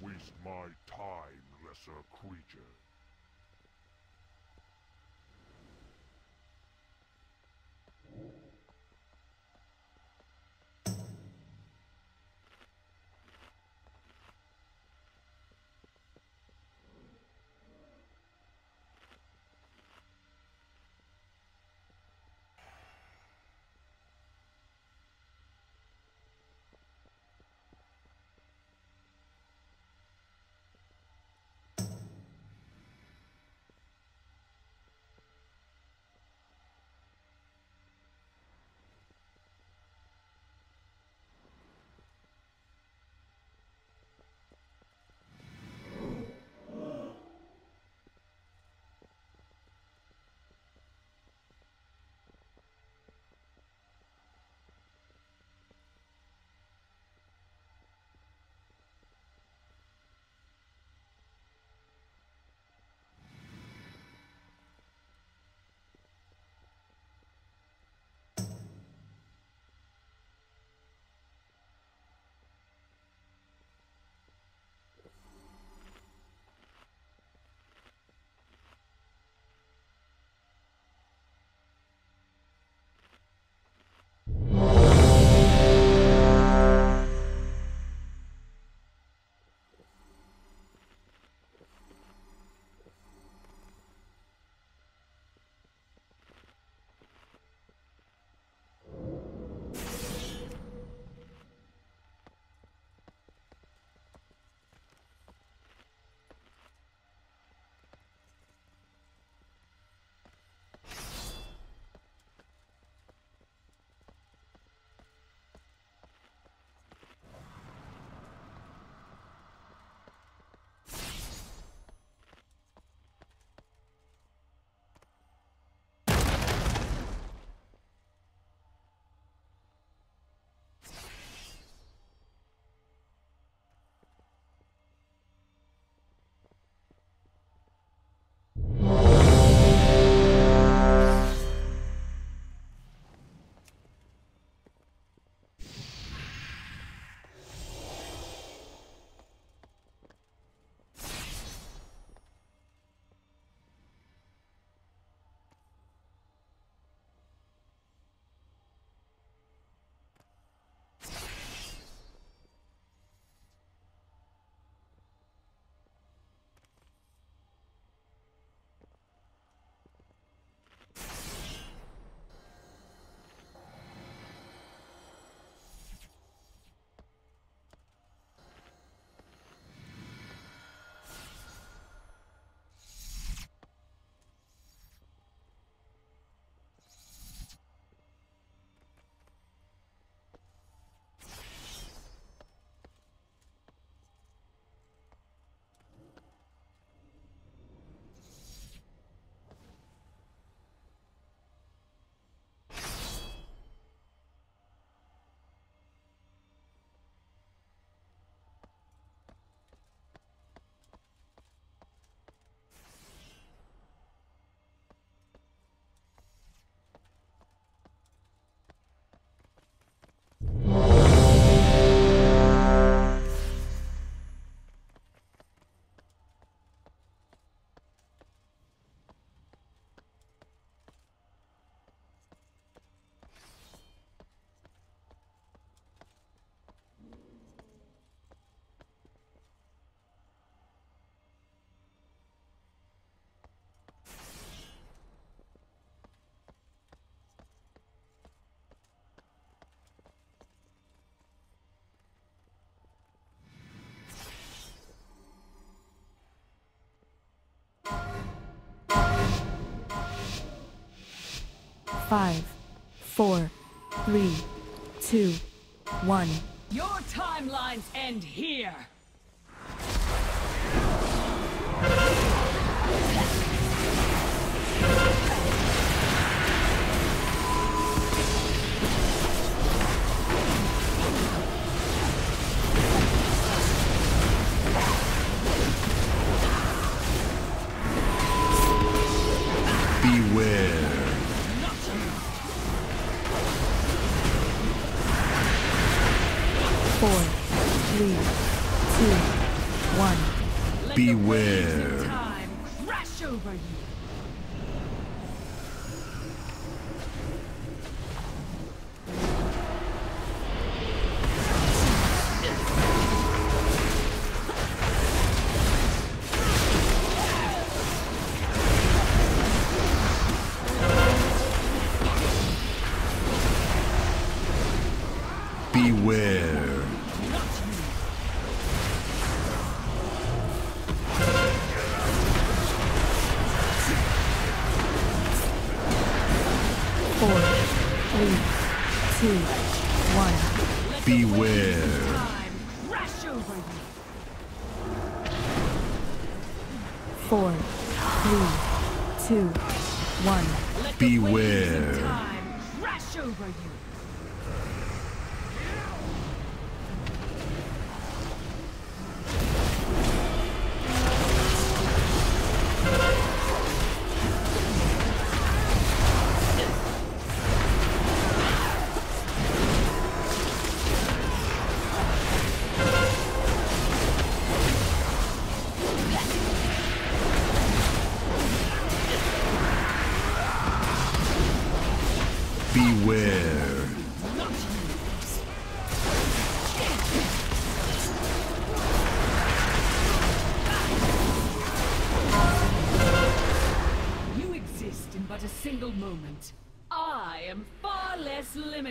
Waste my time, lesser creature. Five, four, three, two, one. Your timelines end here!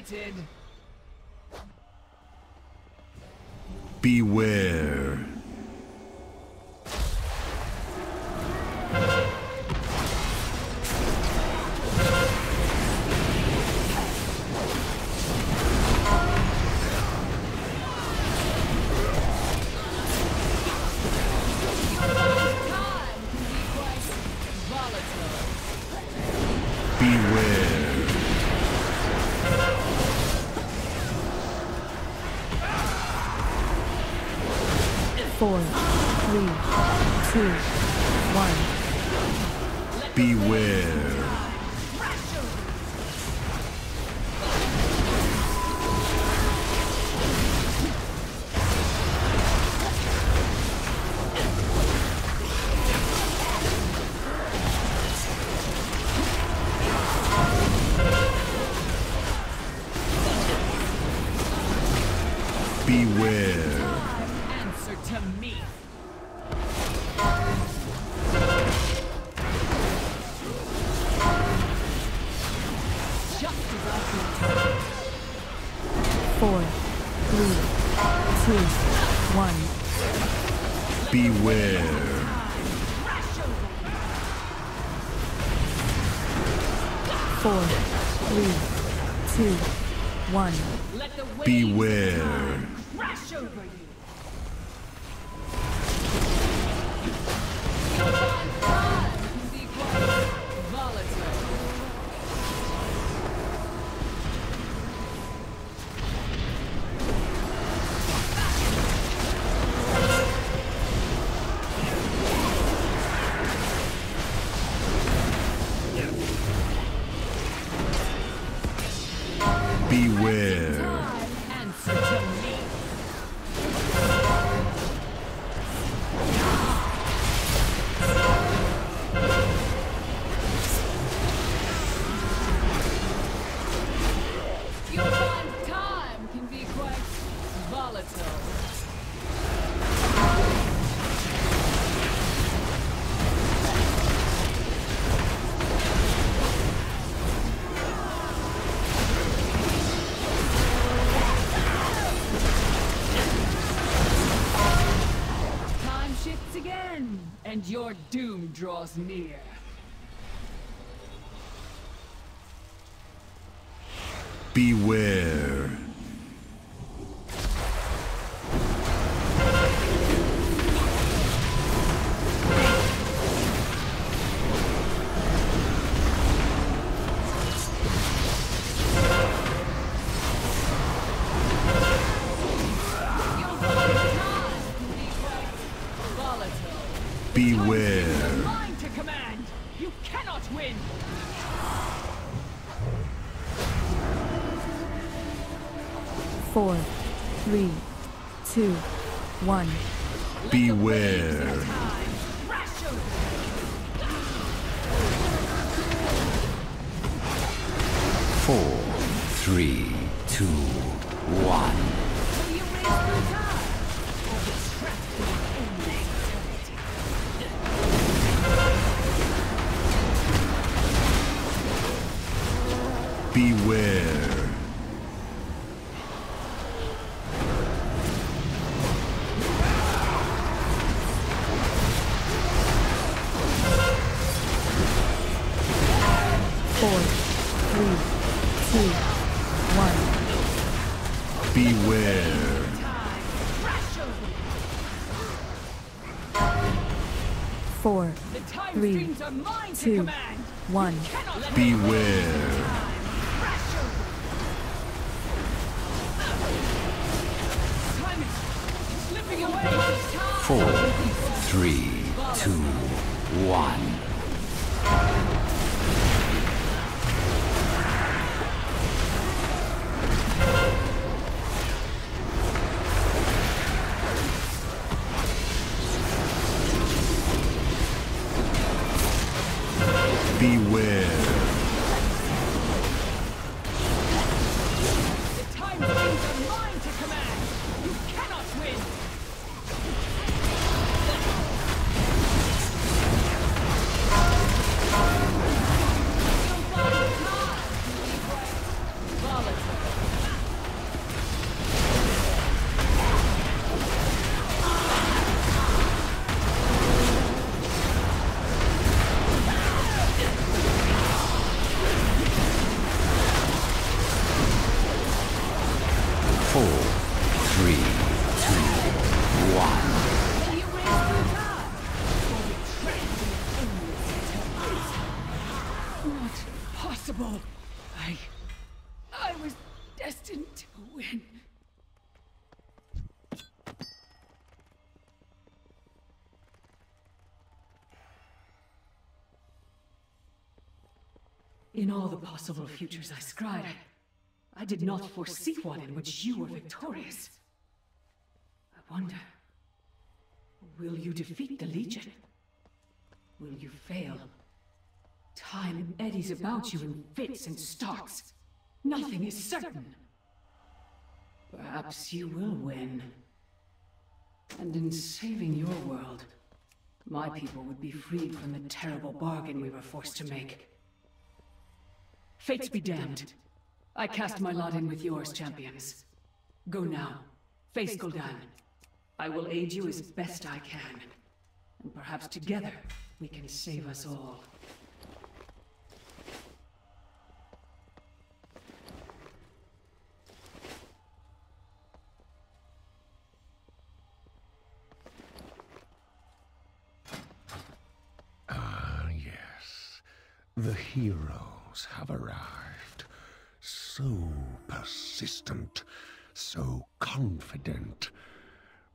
did too. Four, three, two, one. Beware. Four, three, two, one. Beware. Crash draws near. Beware. Two, one. Beware. Possible futures I scried, I did not foresee one in which you were victorious. I wonder, will you defeat the Legion? Will you fail? Time eddies about you in fits and starts. Nothing is certain. Perhaps you will win. And in saving your world, my people would be freed from the terrible bargain we were forced to make. Fates be damned. I cast my lot in with yours, champions. Go now. Face Gul'dan. I will aid you as best I can. And perhaps together, we can save us all. Ah, yes. The have arrived. So persistent, so confident.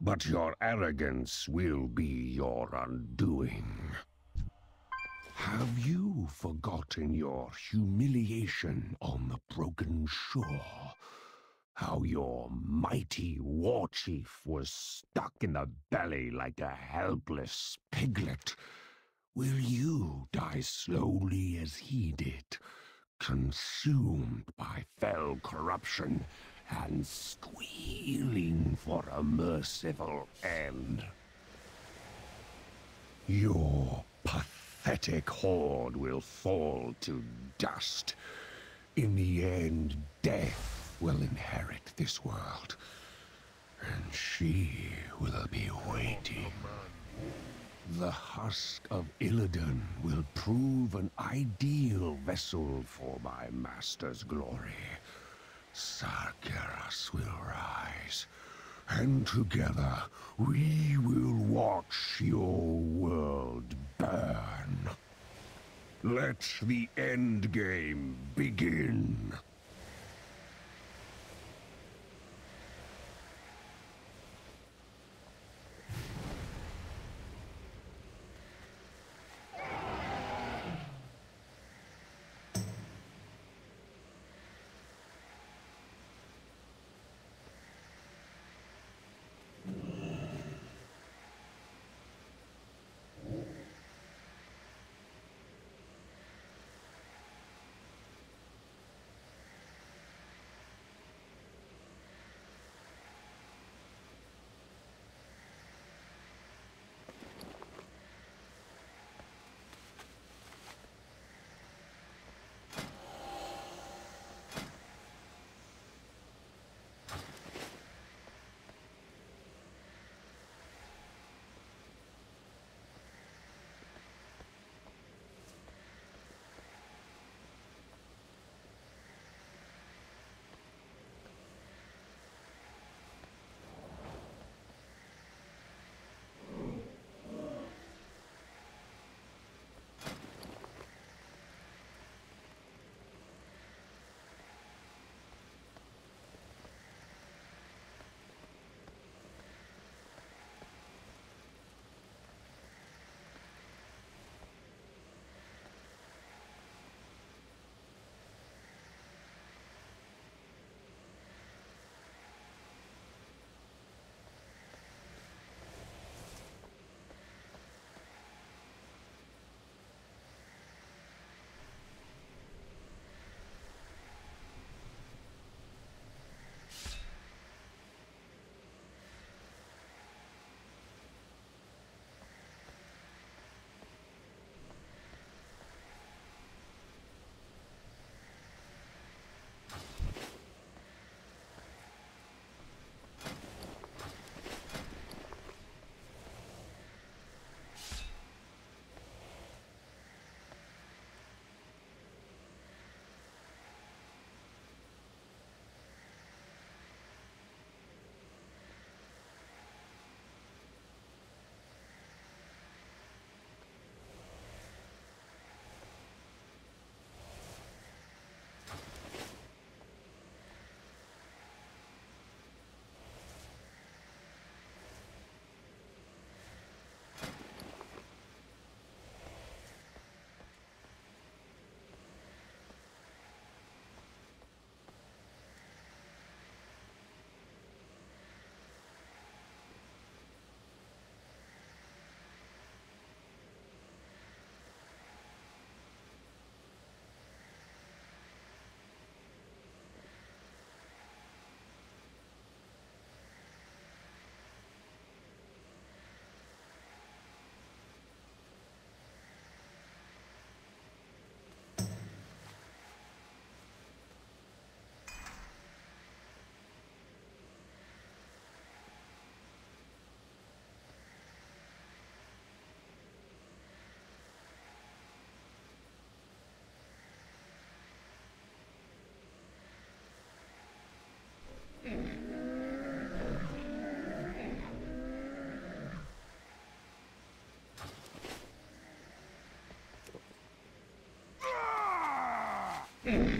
But your arrogance will be your undoing. Have you forgotten your humiliation on the broken shore? How your mighty war chief was stuck in the belly like a helpless piglet? Will you die slowly as he did, consumed by fell corruption and squealing for a merciful end? Your pathetic horde will fall to dust. In the end, death will inherit this world, and she will be waiting. The husk of Illidan will prove an ideal vessel for my master's glory. Sargeras will rise, and together we will watch your world burn. Let the endgame begin. Mm.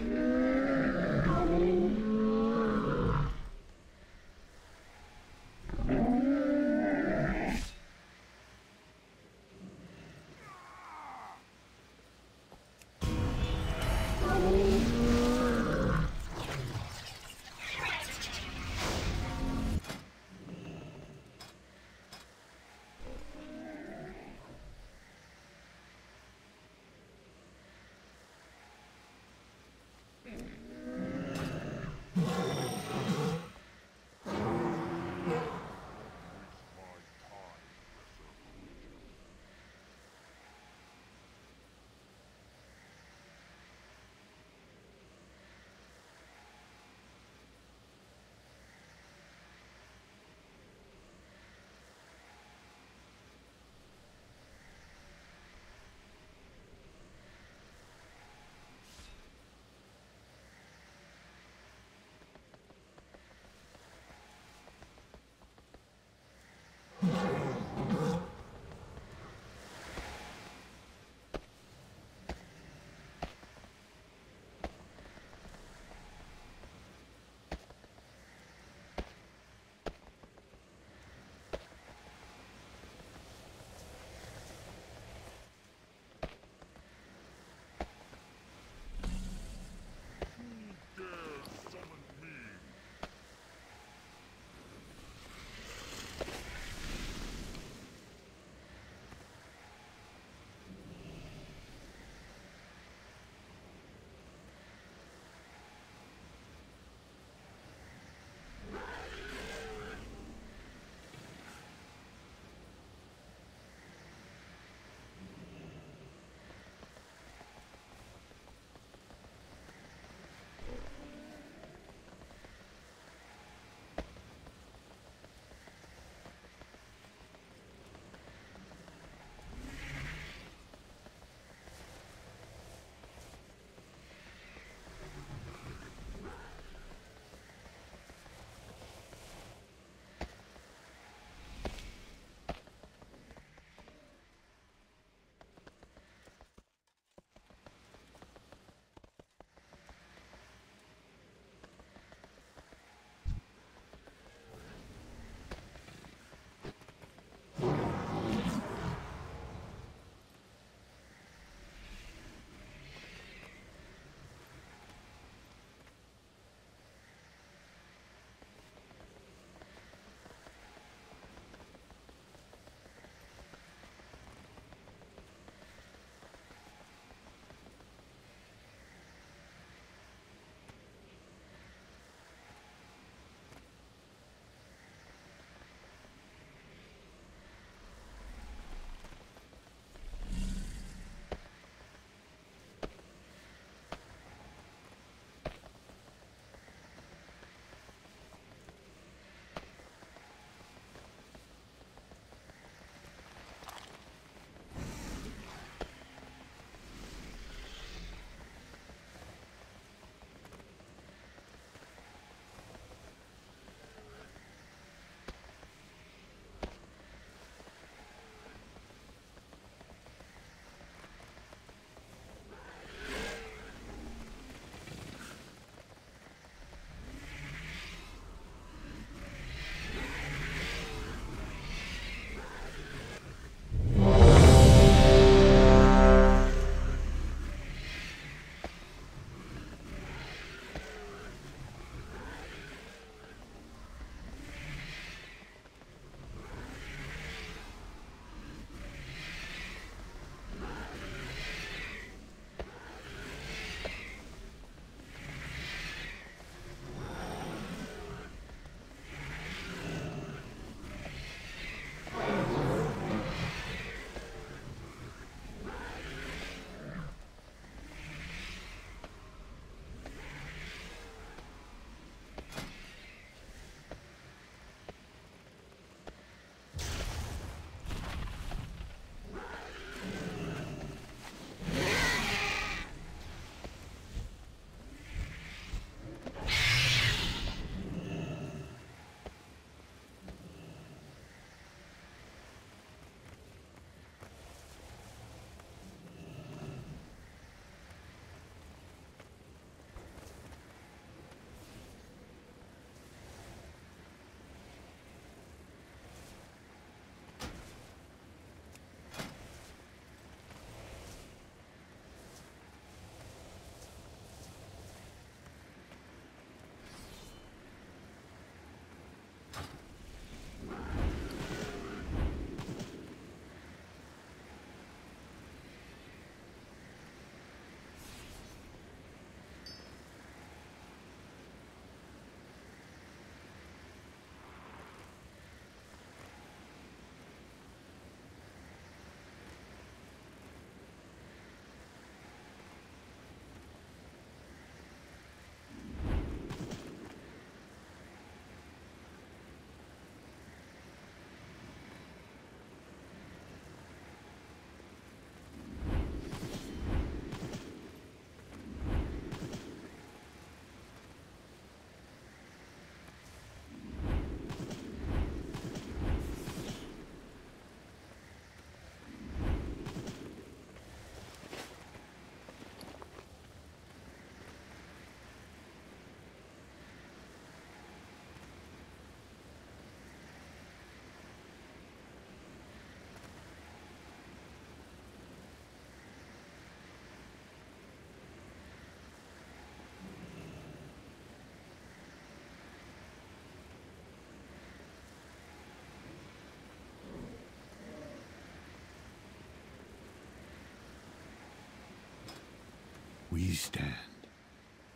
We stand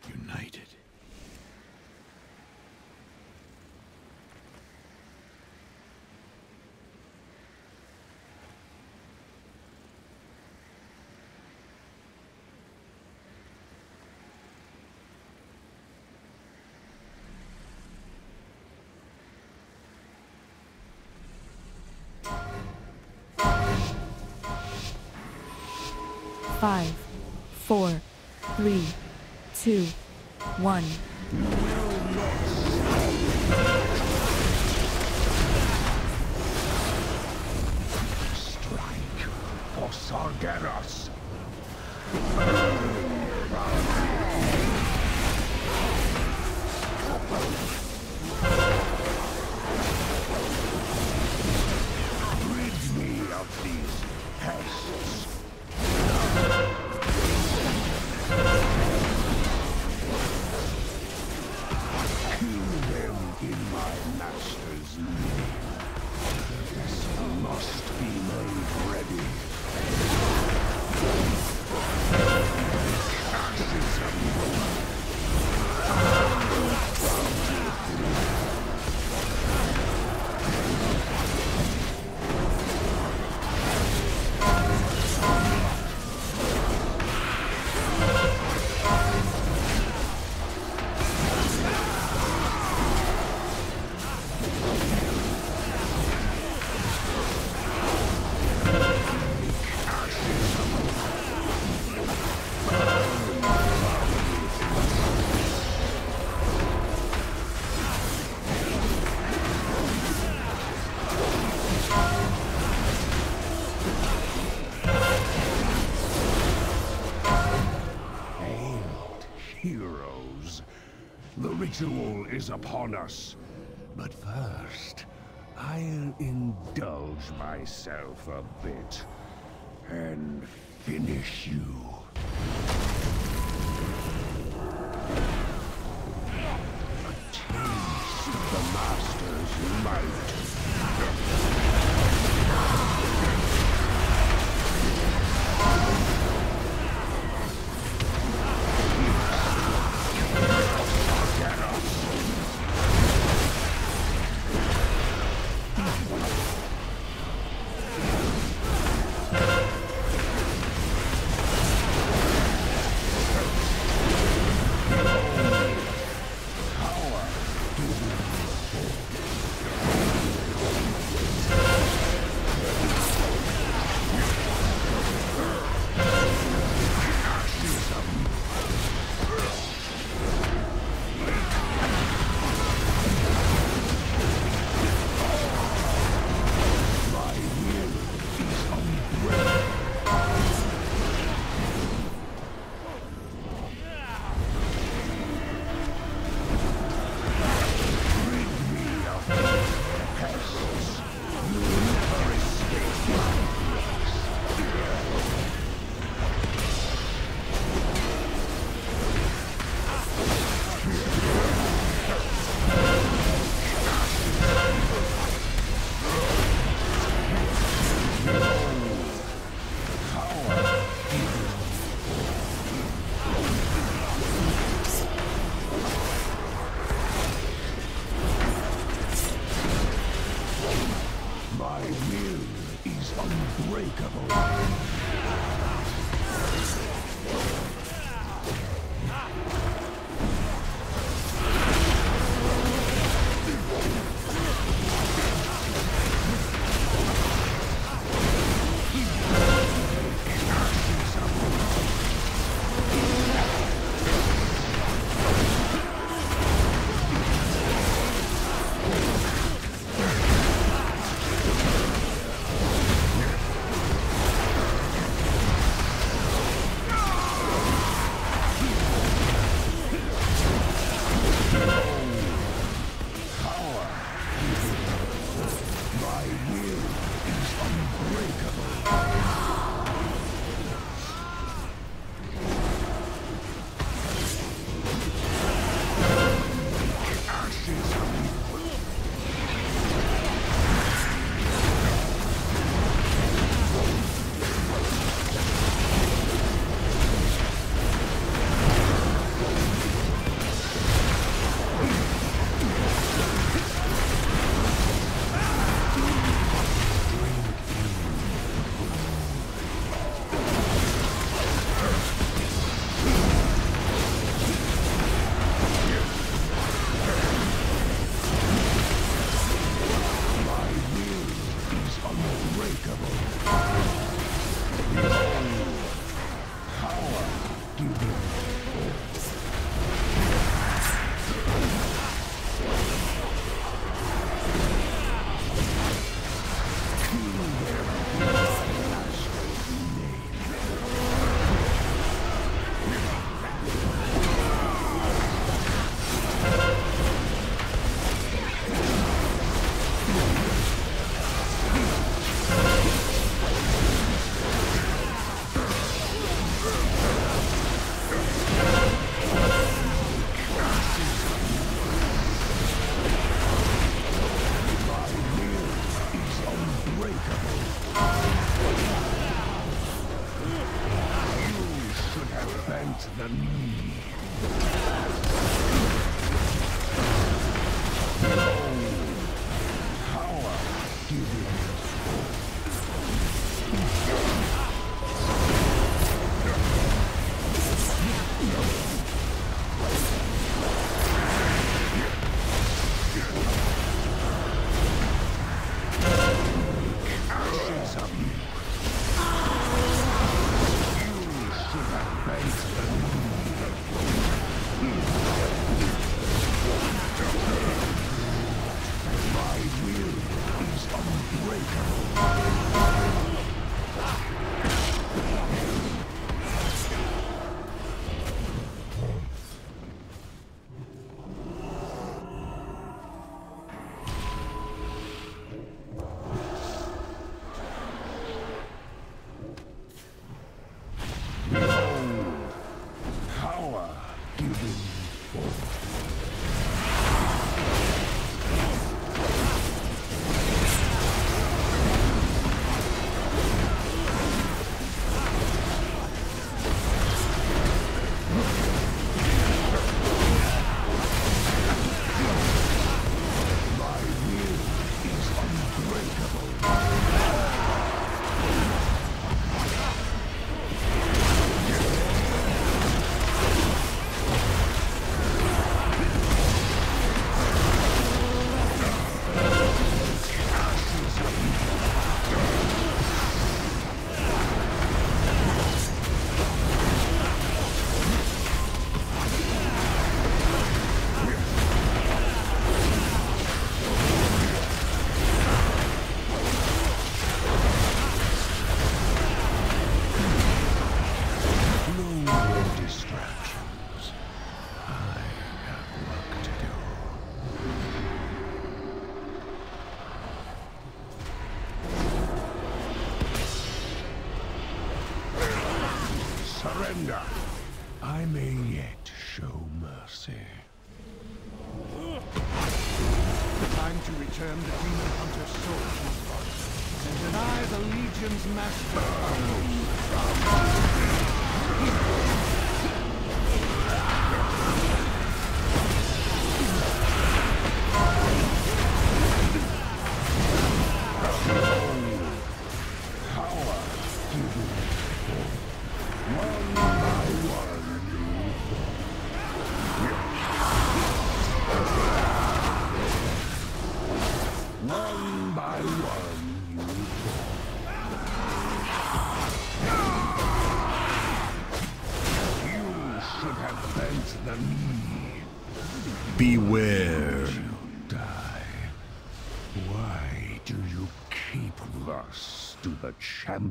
united. Five, four, three, two, one. Ritual is upon us. But first, I'll indulge myself a bit and finish you. is unbreakable.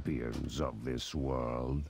Champions of this world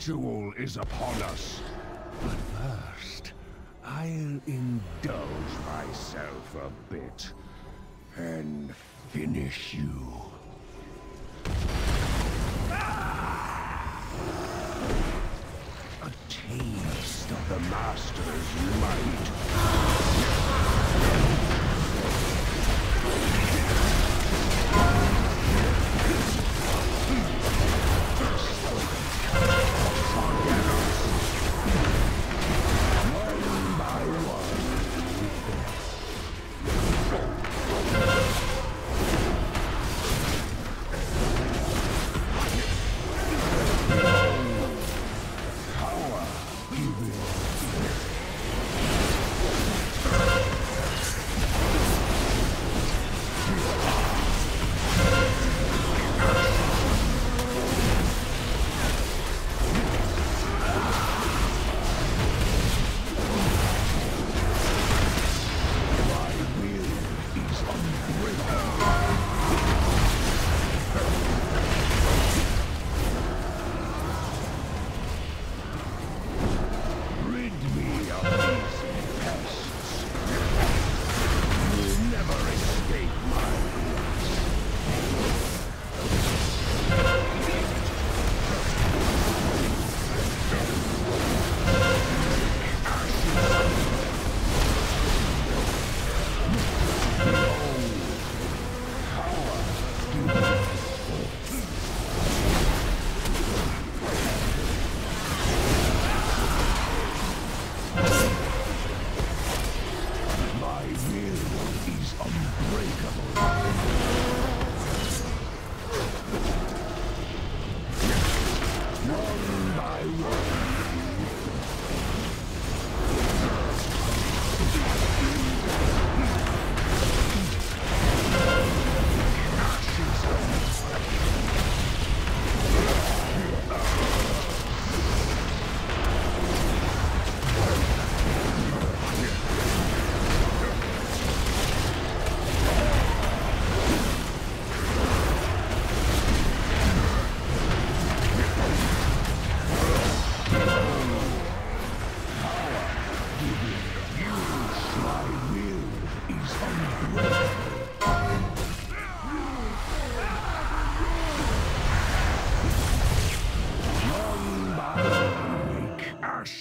ritual is upon us. But first, I'll indulge myself a bit and finish you.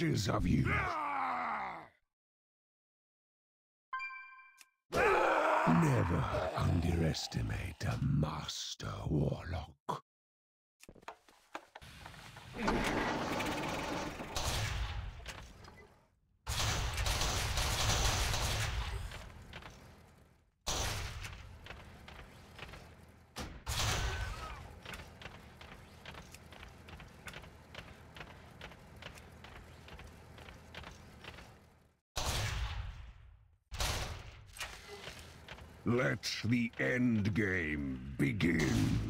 of you. Never underestimate a master warlock. Let the end game begin.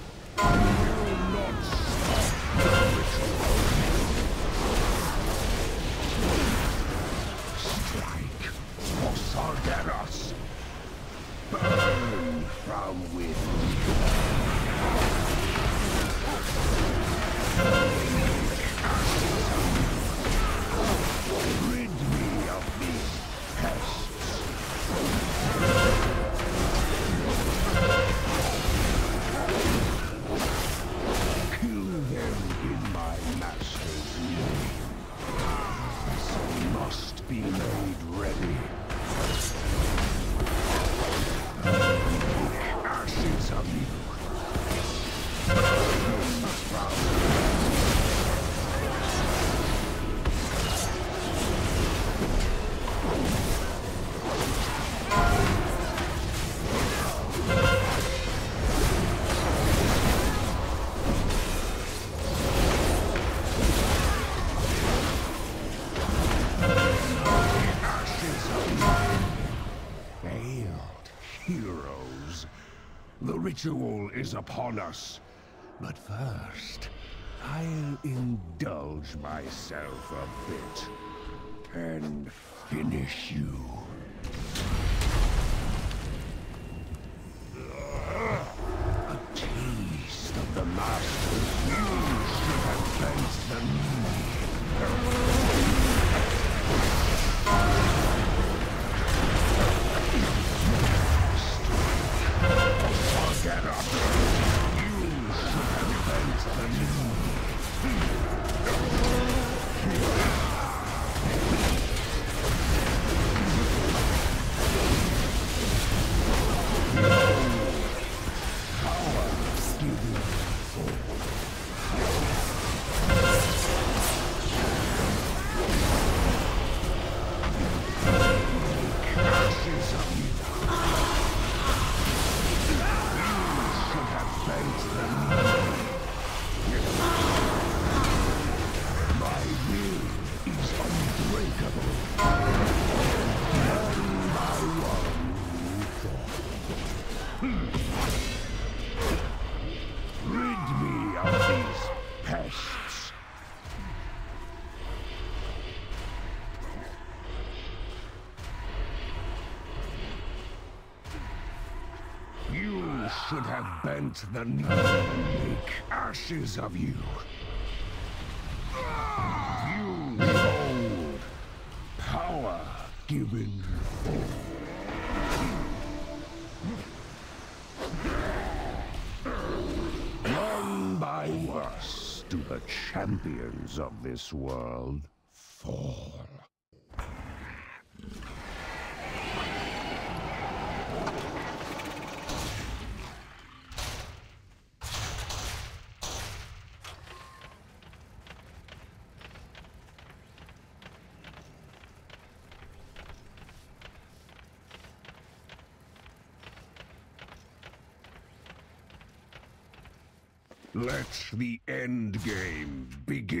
Ritual is upon us. But first, I'll indulge myself a bit and finish you. The. Make ashes of you. You hold power given One by worse do the champions of this world fall. Let the end game begin.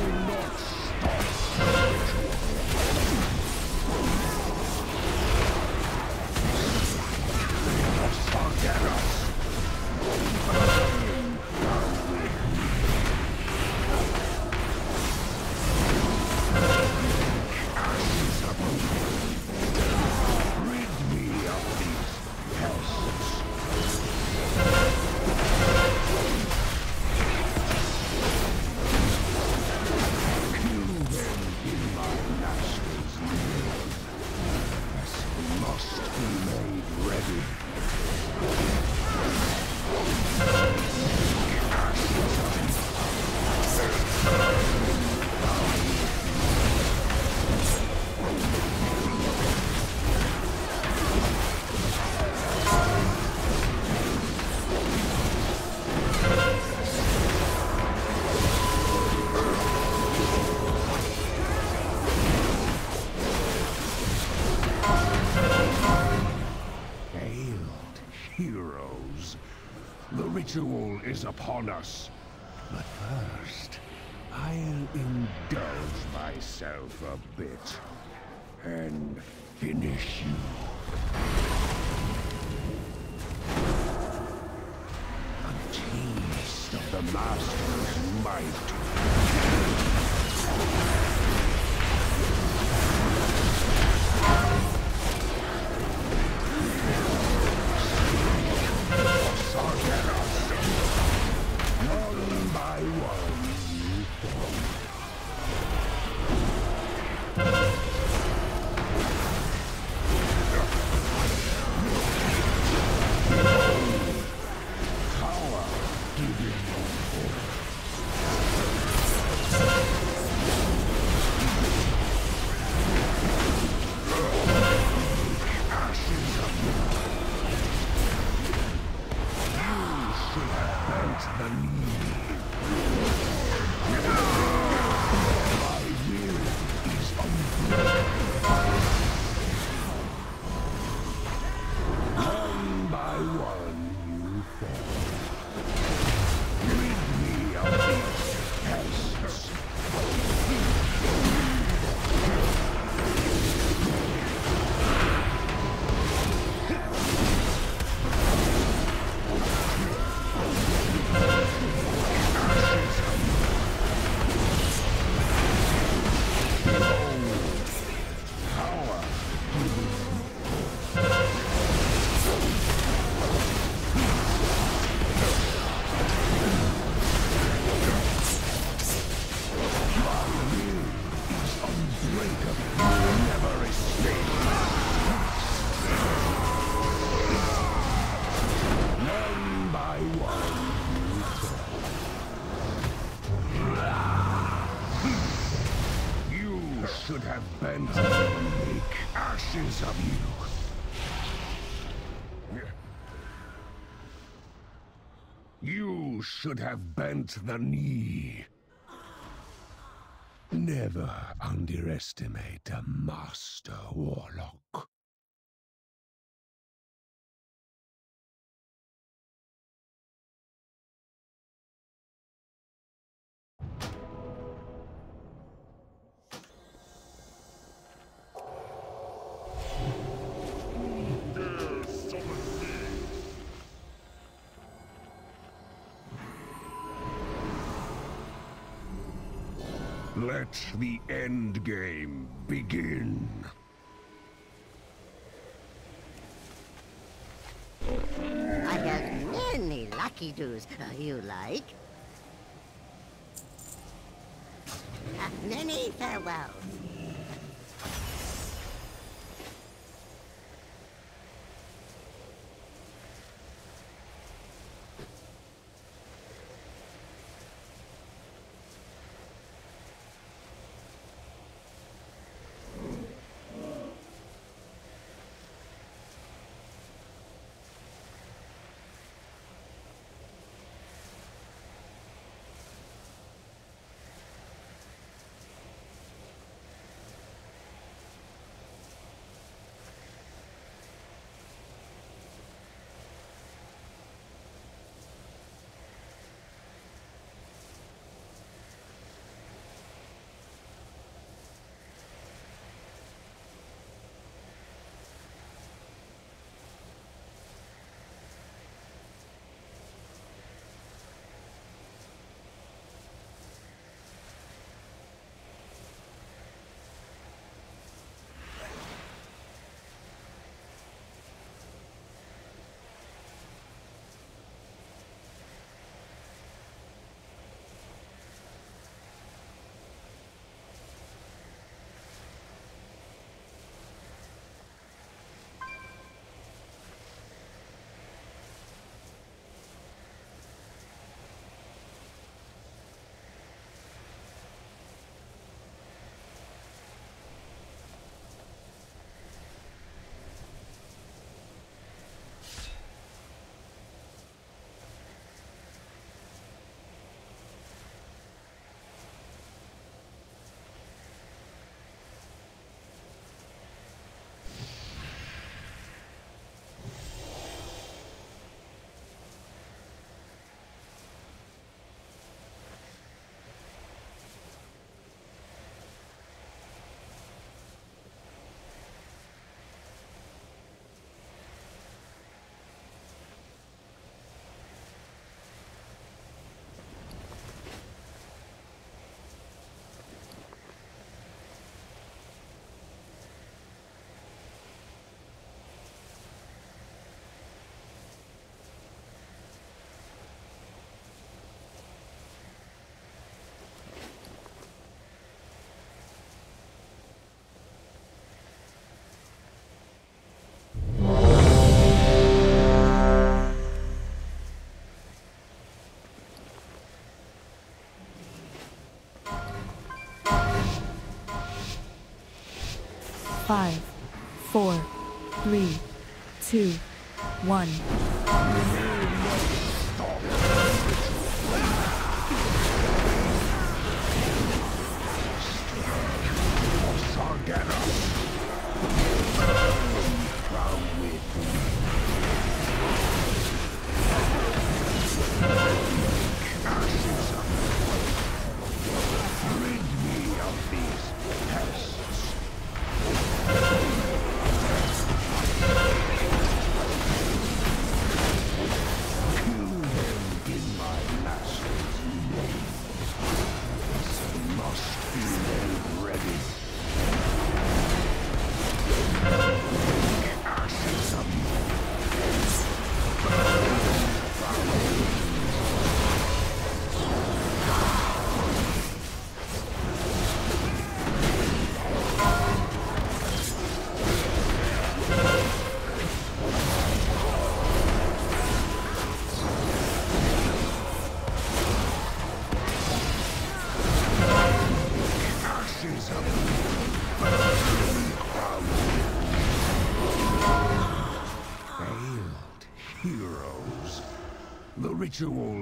Is upon us. But first, I'll indulge myself a bit and finish you. A taste of the Master's should have bent the knee. Never underestimate Let the end game begin. I have many lucky doos. Uh, you like? Uh, many farewells. Five,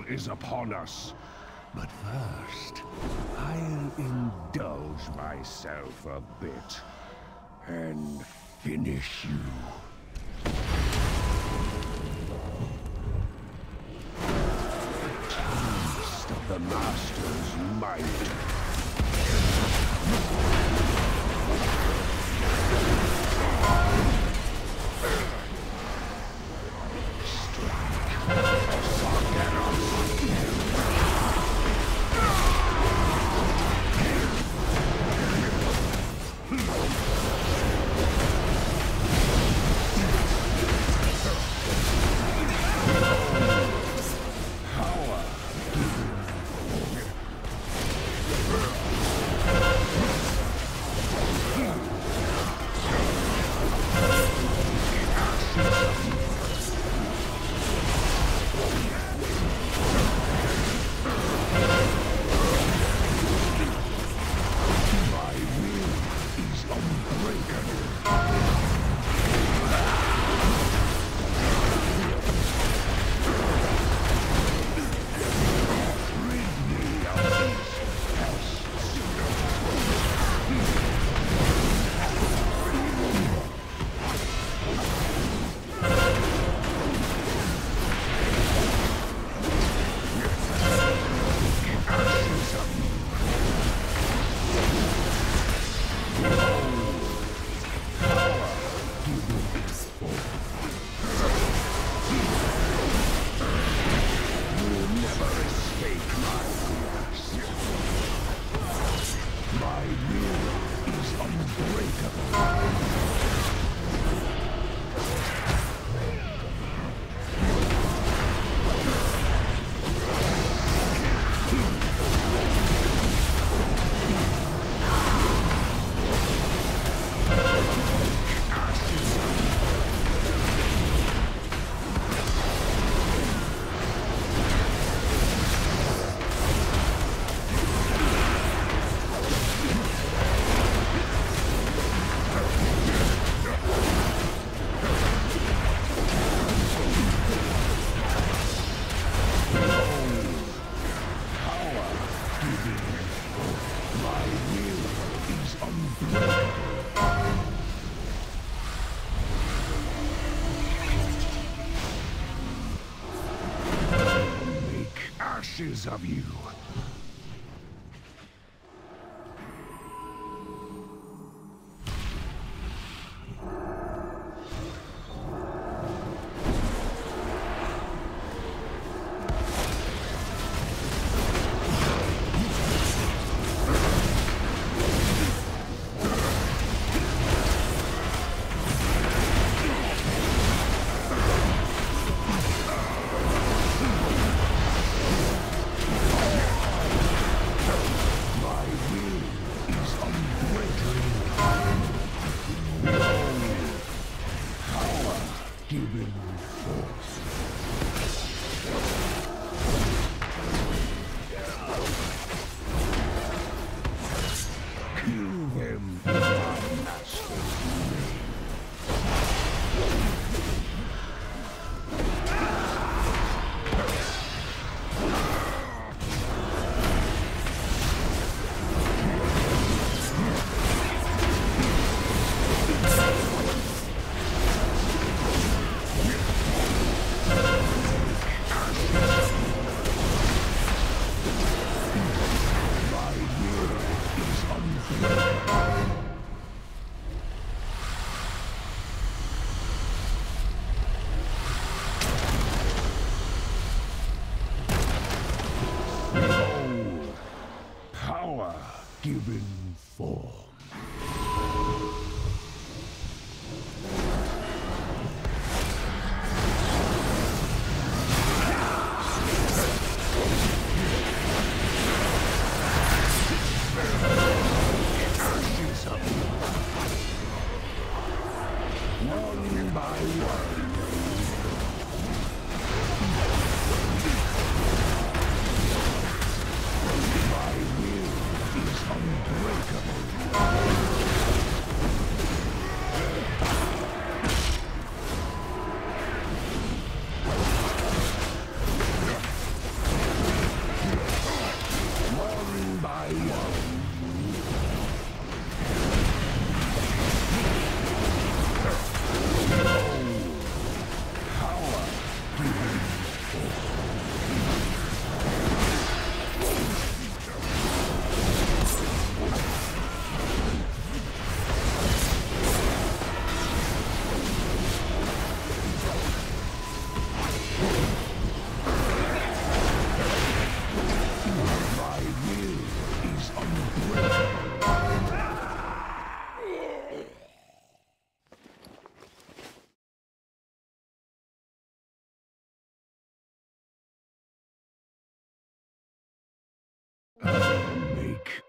is upon us. But first, I'll indulge myself a bit and finish you. Of you.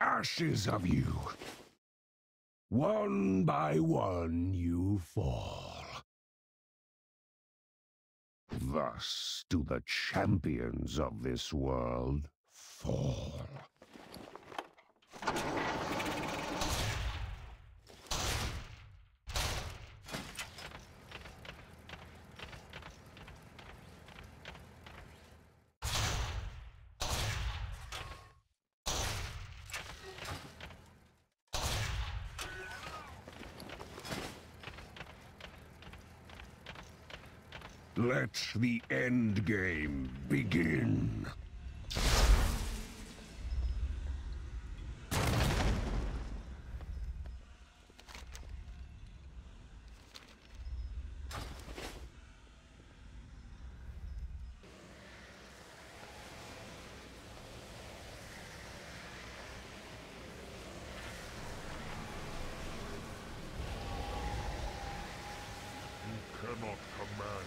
Ashes of you. One by one you fall. Thus do the champions of this world fall. Let the end game begin. You cannot command.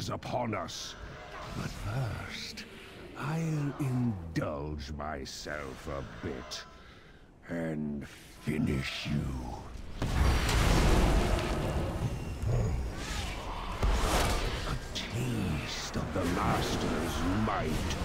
is upon us. But first, I'll indulge myself a bit and finish you. A taste of the Master's might.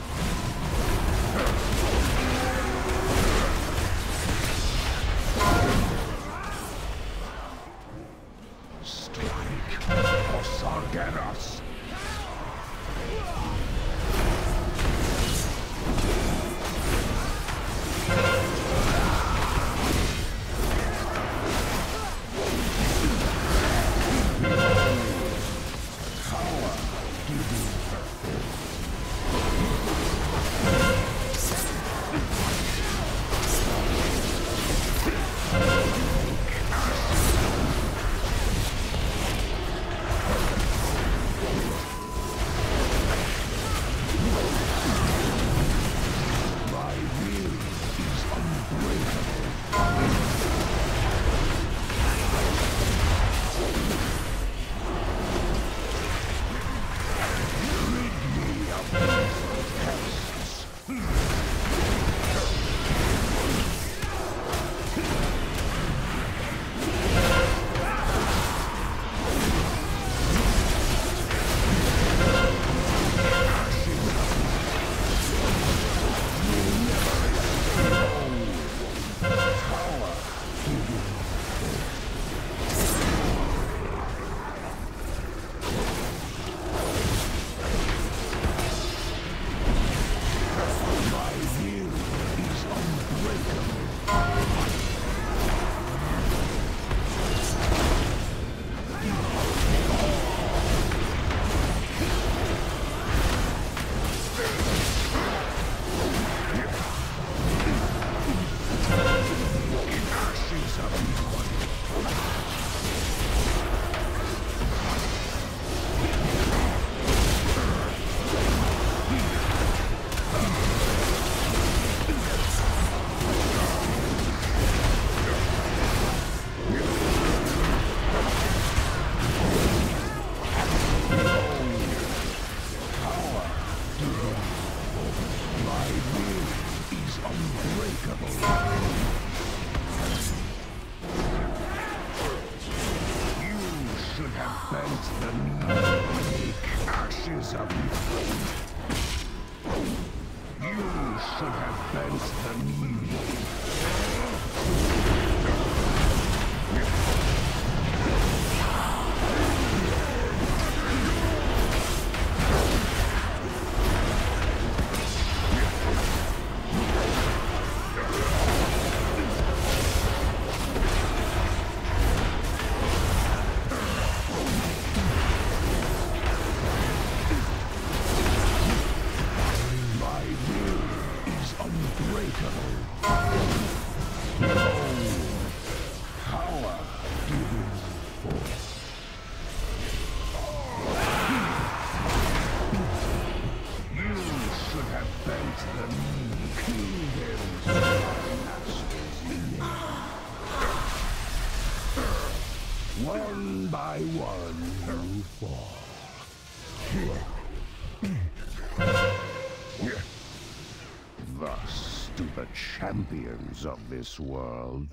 of this world.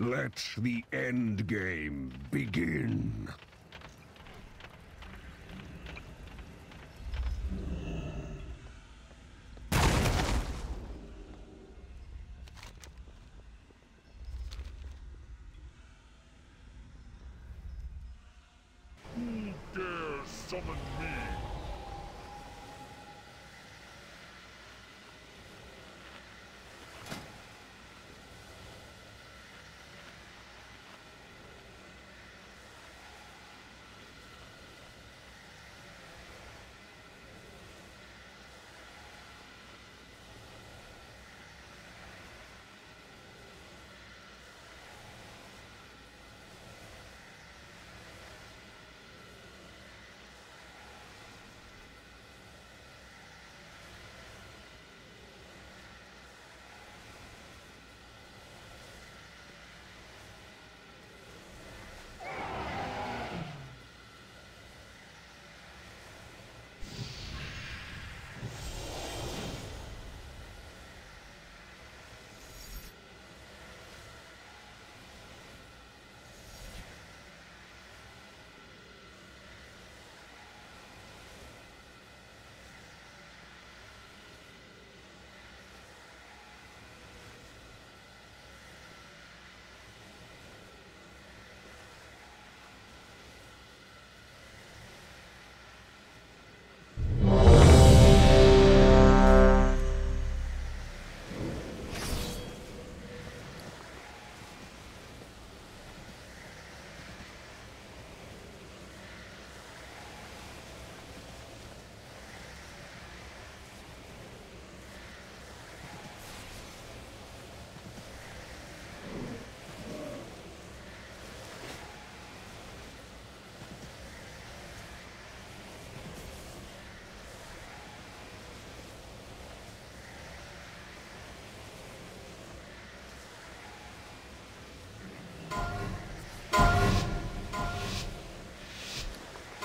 Let the end game begin.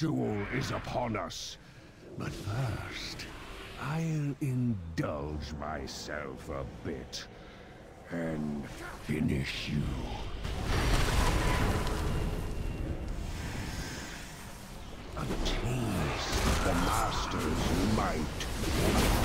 Ritual is upon us. But first, I'll indulge myself a bit and finish you. A taste of the Master's might.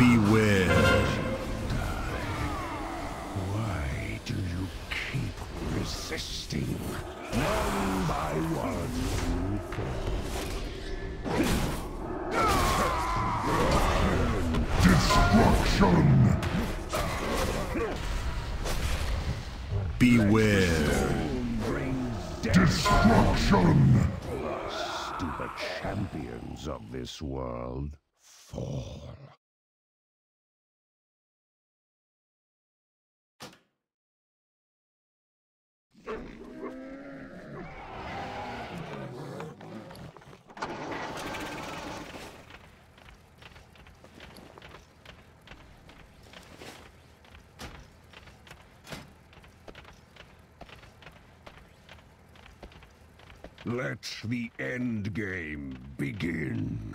Beware. Why do you keep resisting? One by one you fall. Destruction! Beware. Destruction! Stupid champions of this world Let the end game begin.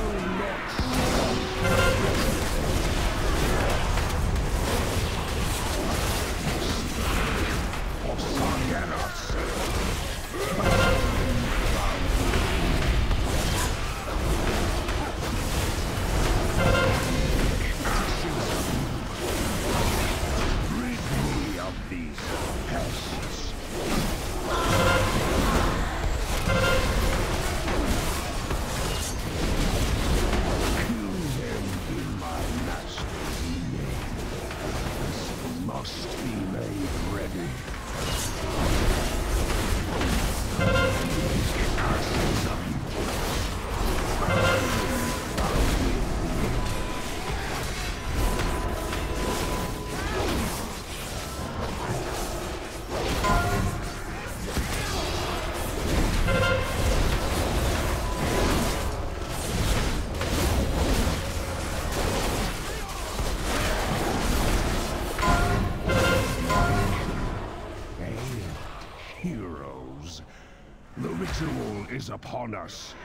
Upon us.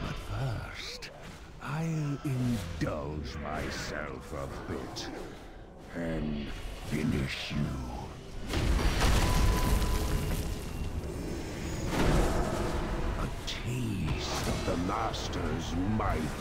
But first, I'll indulge myself a bit and finish you. A taste of the Master's might.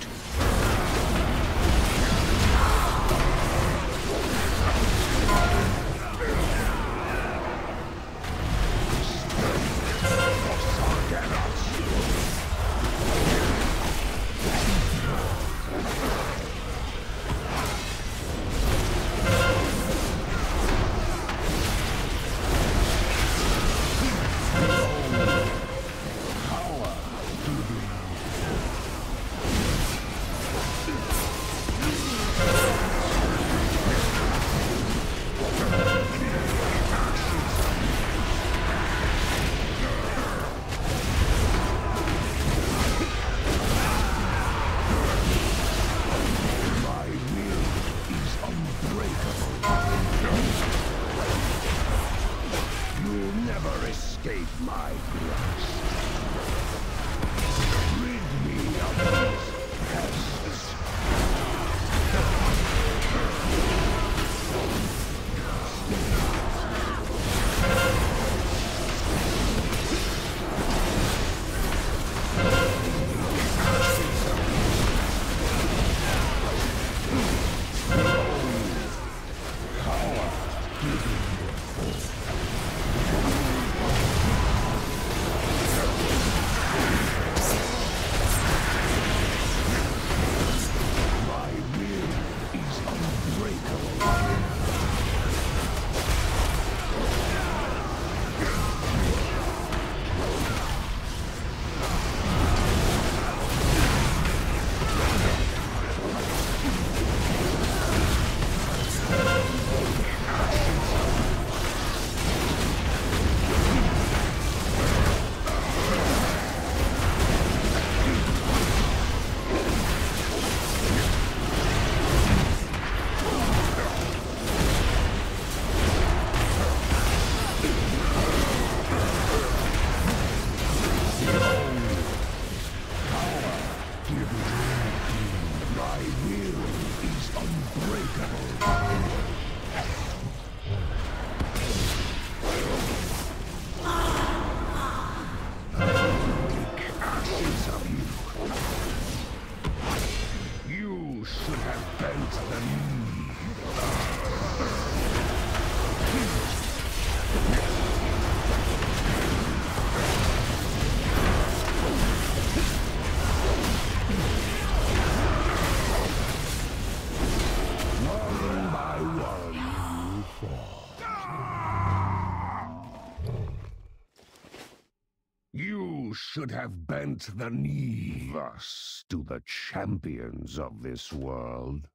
Have bent the knee. Thus do the champions of this world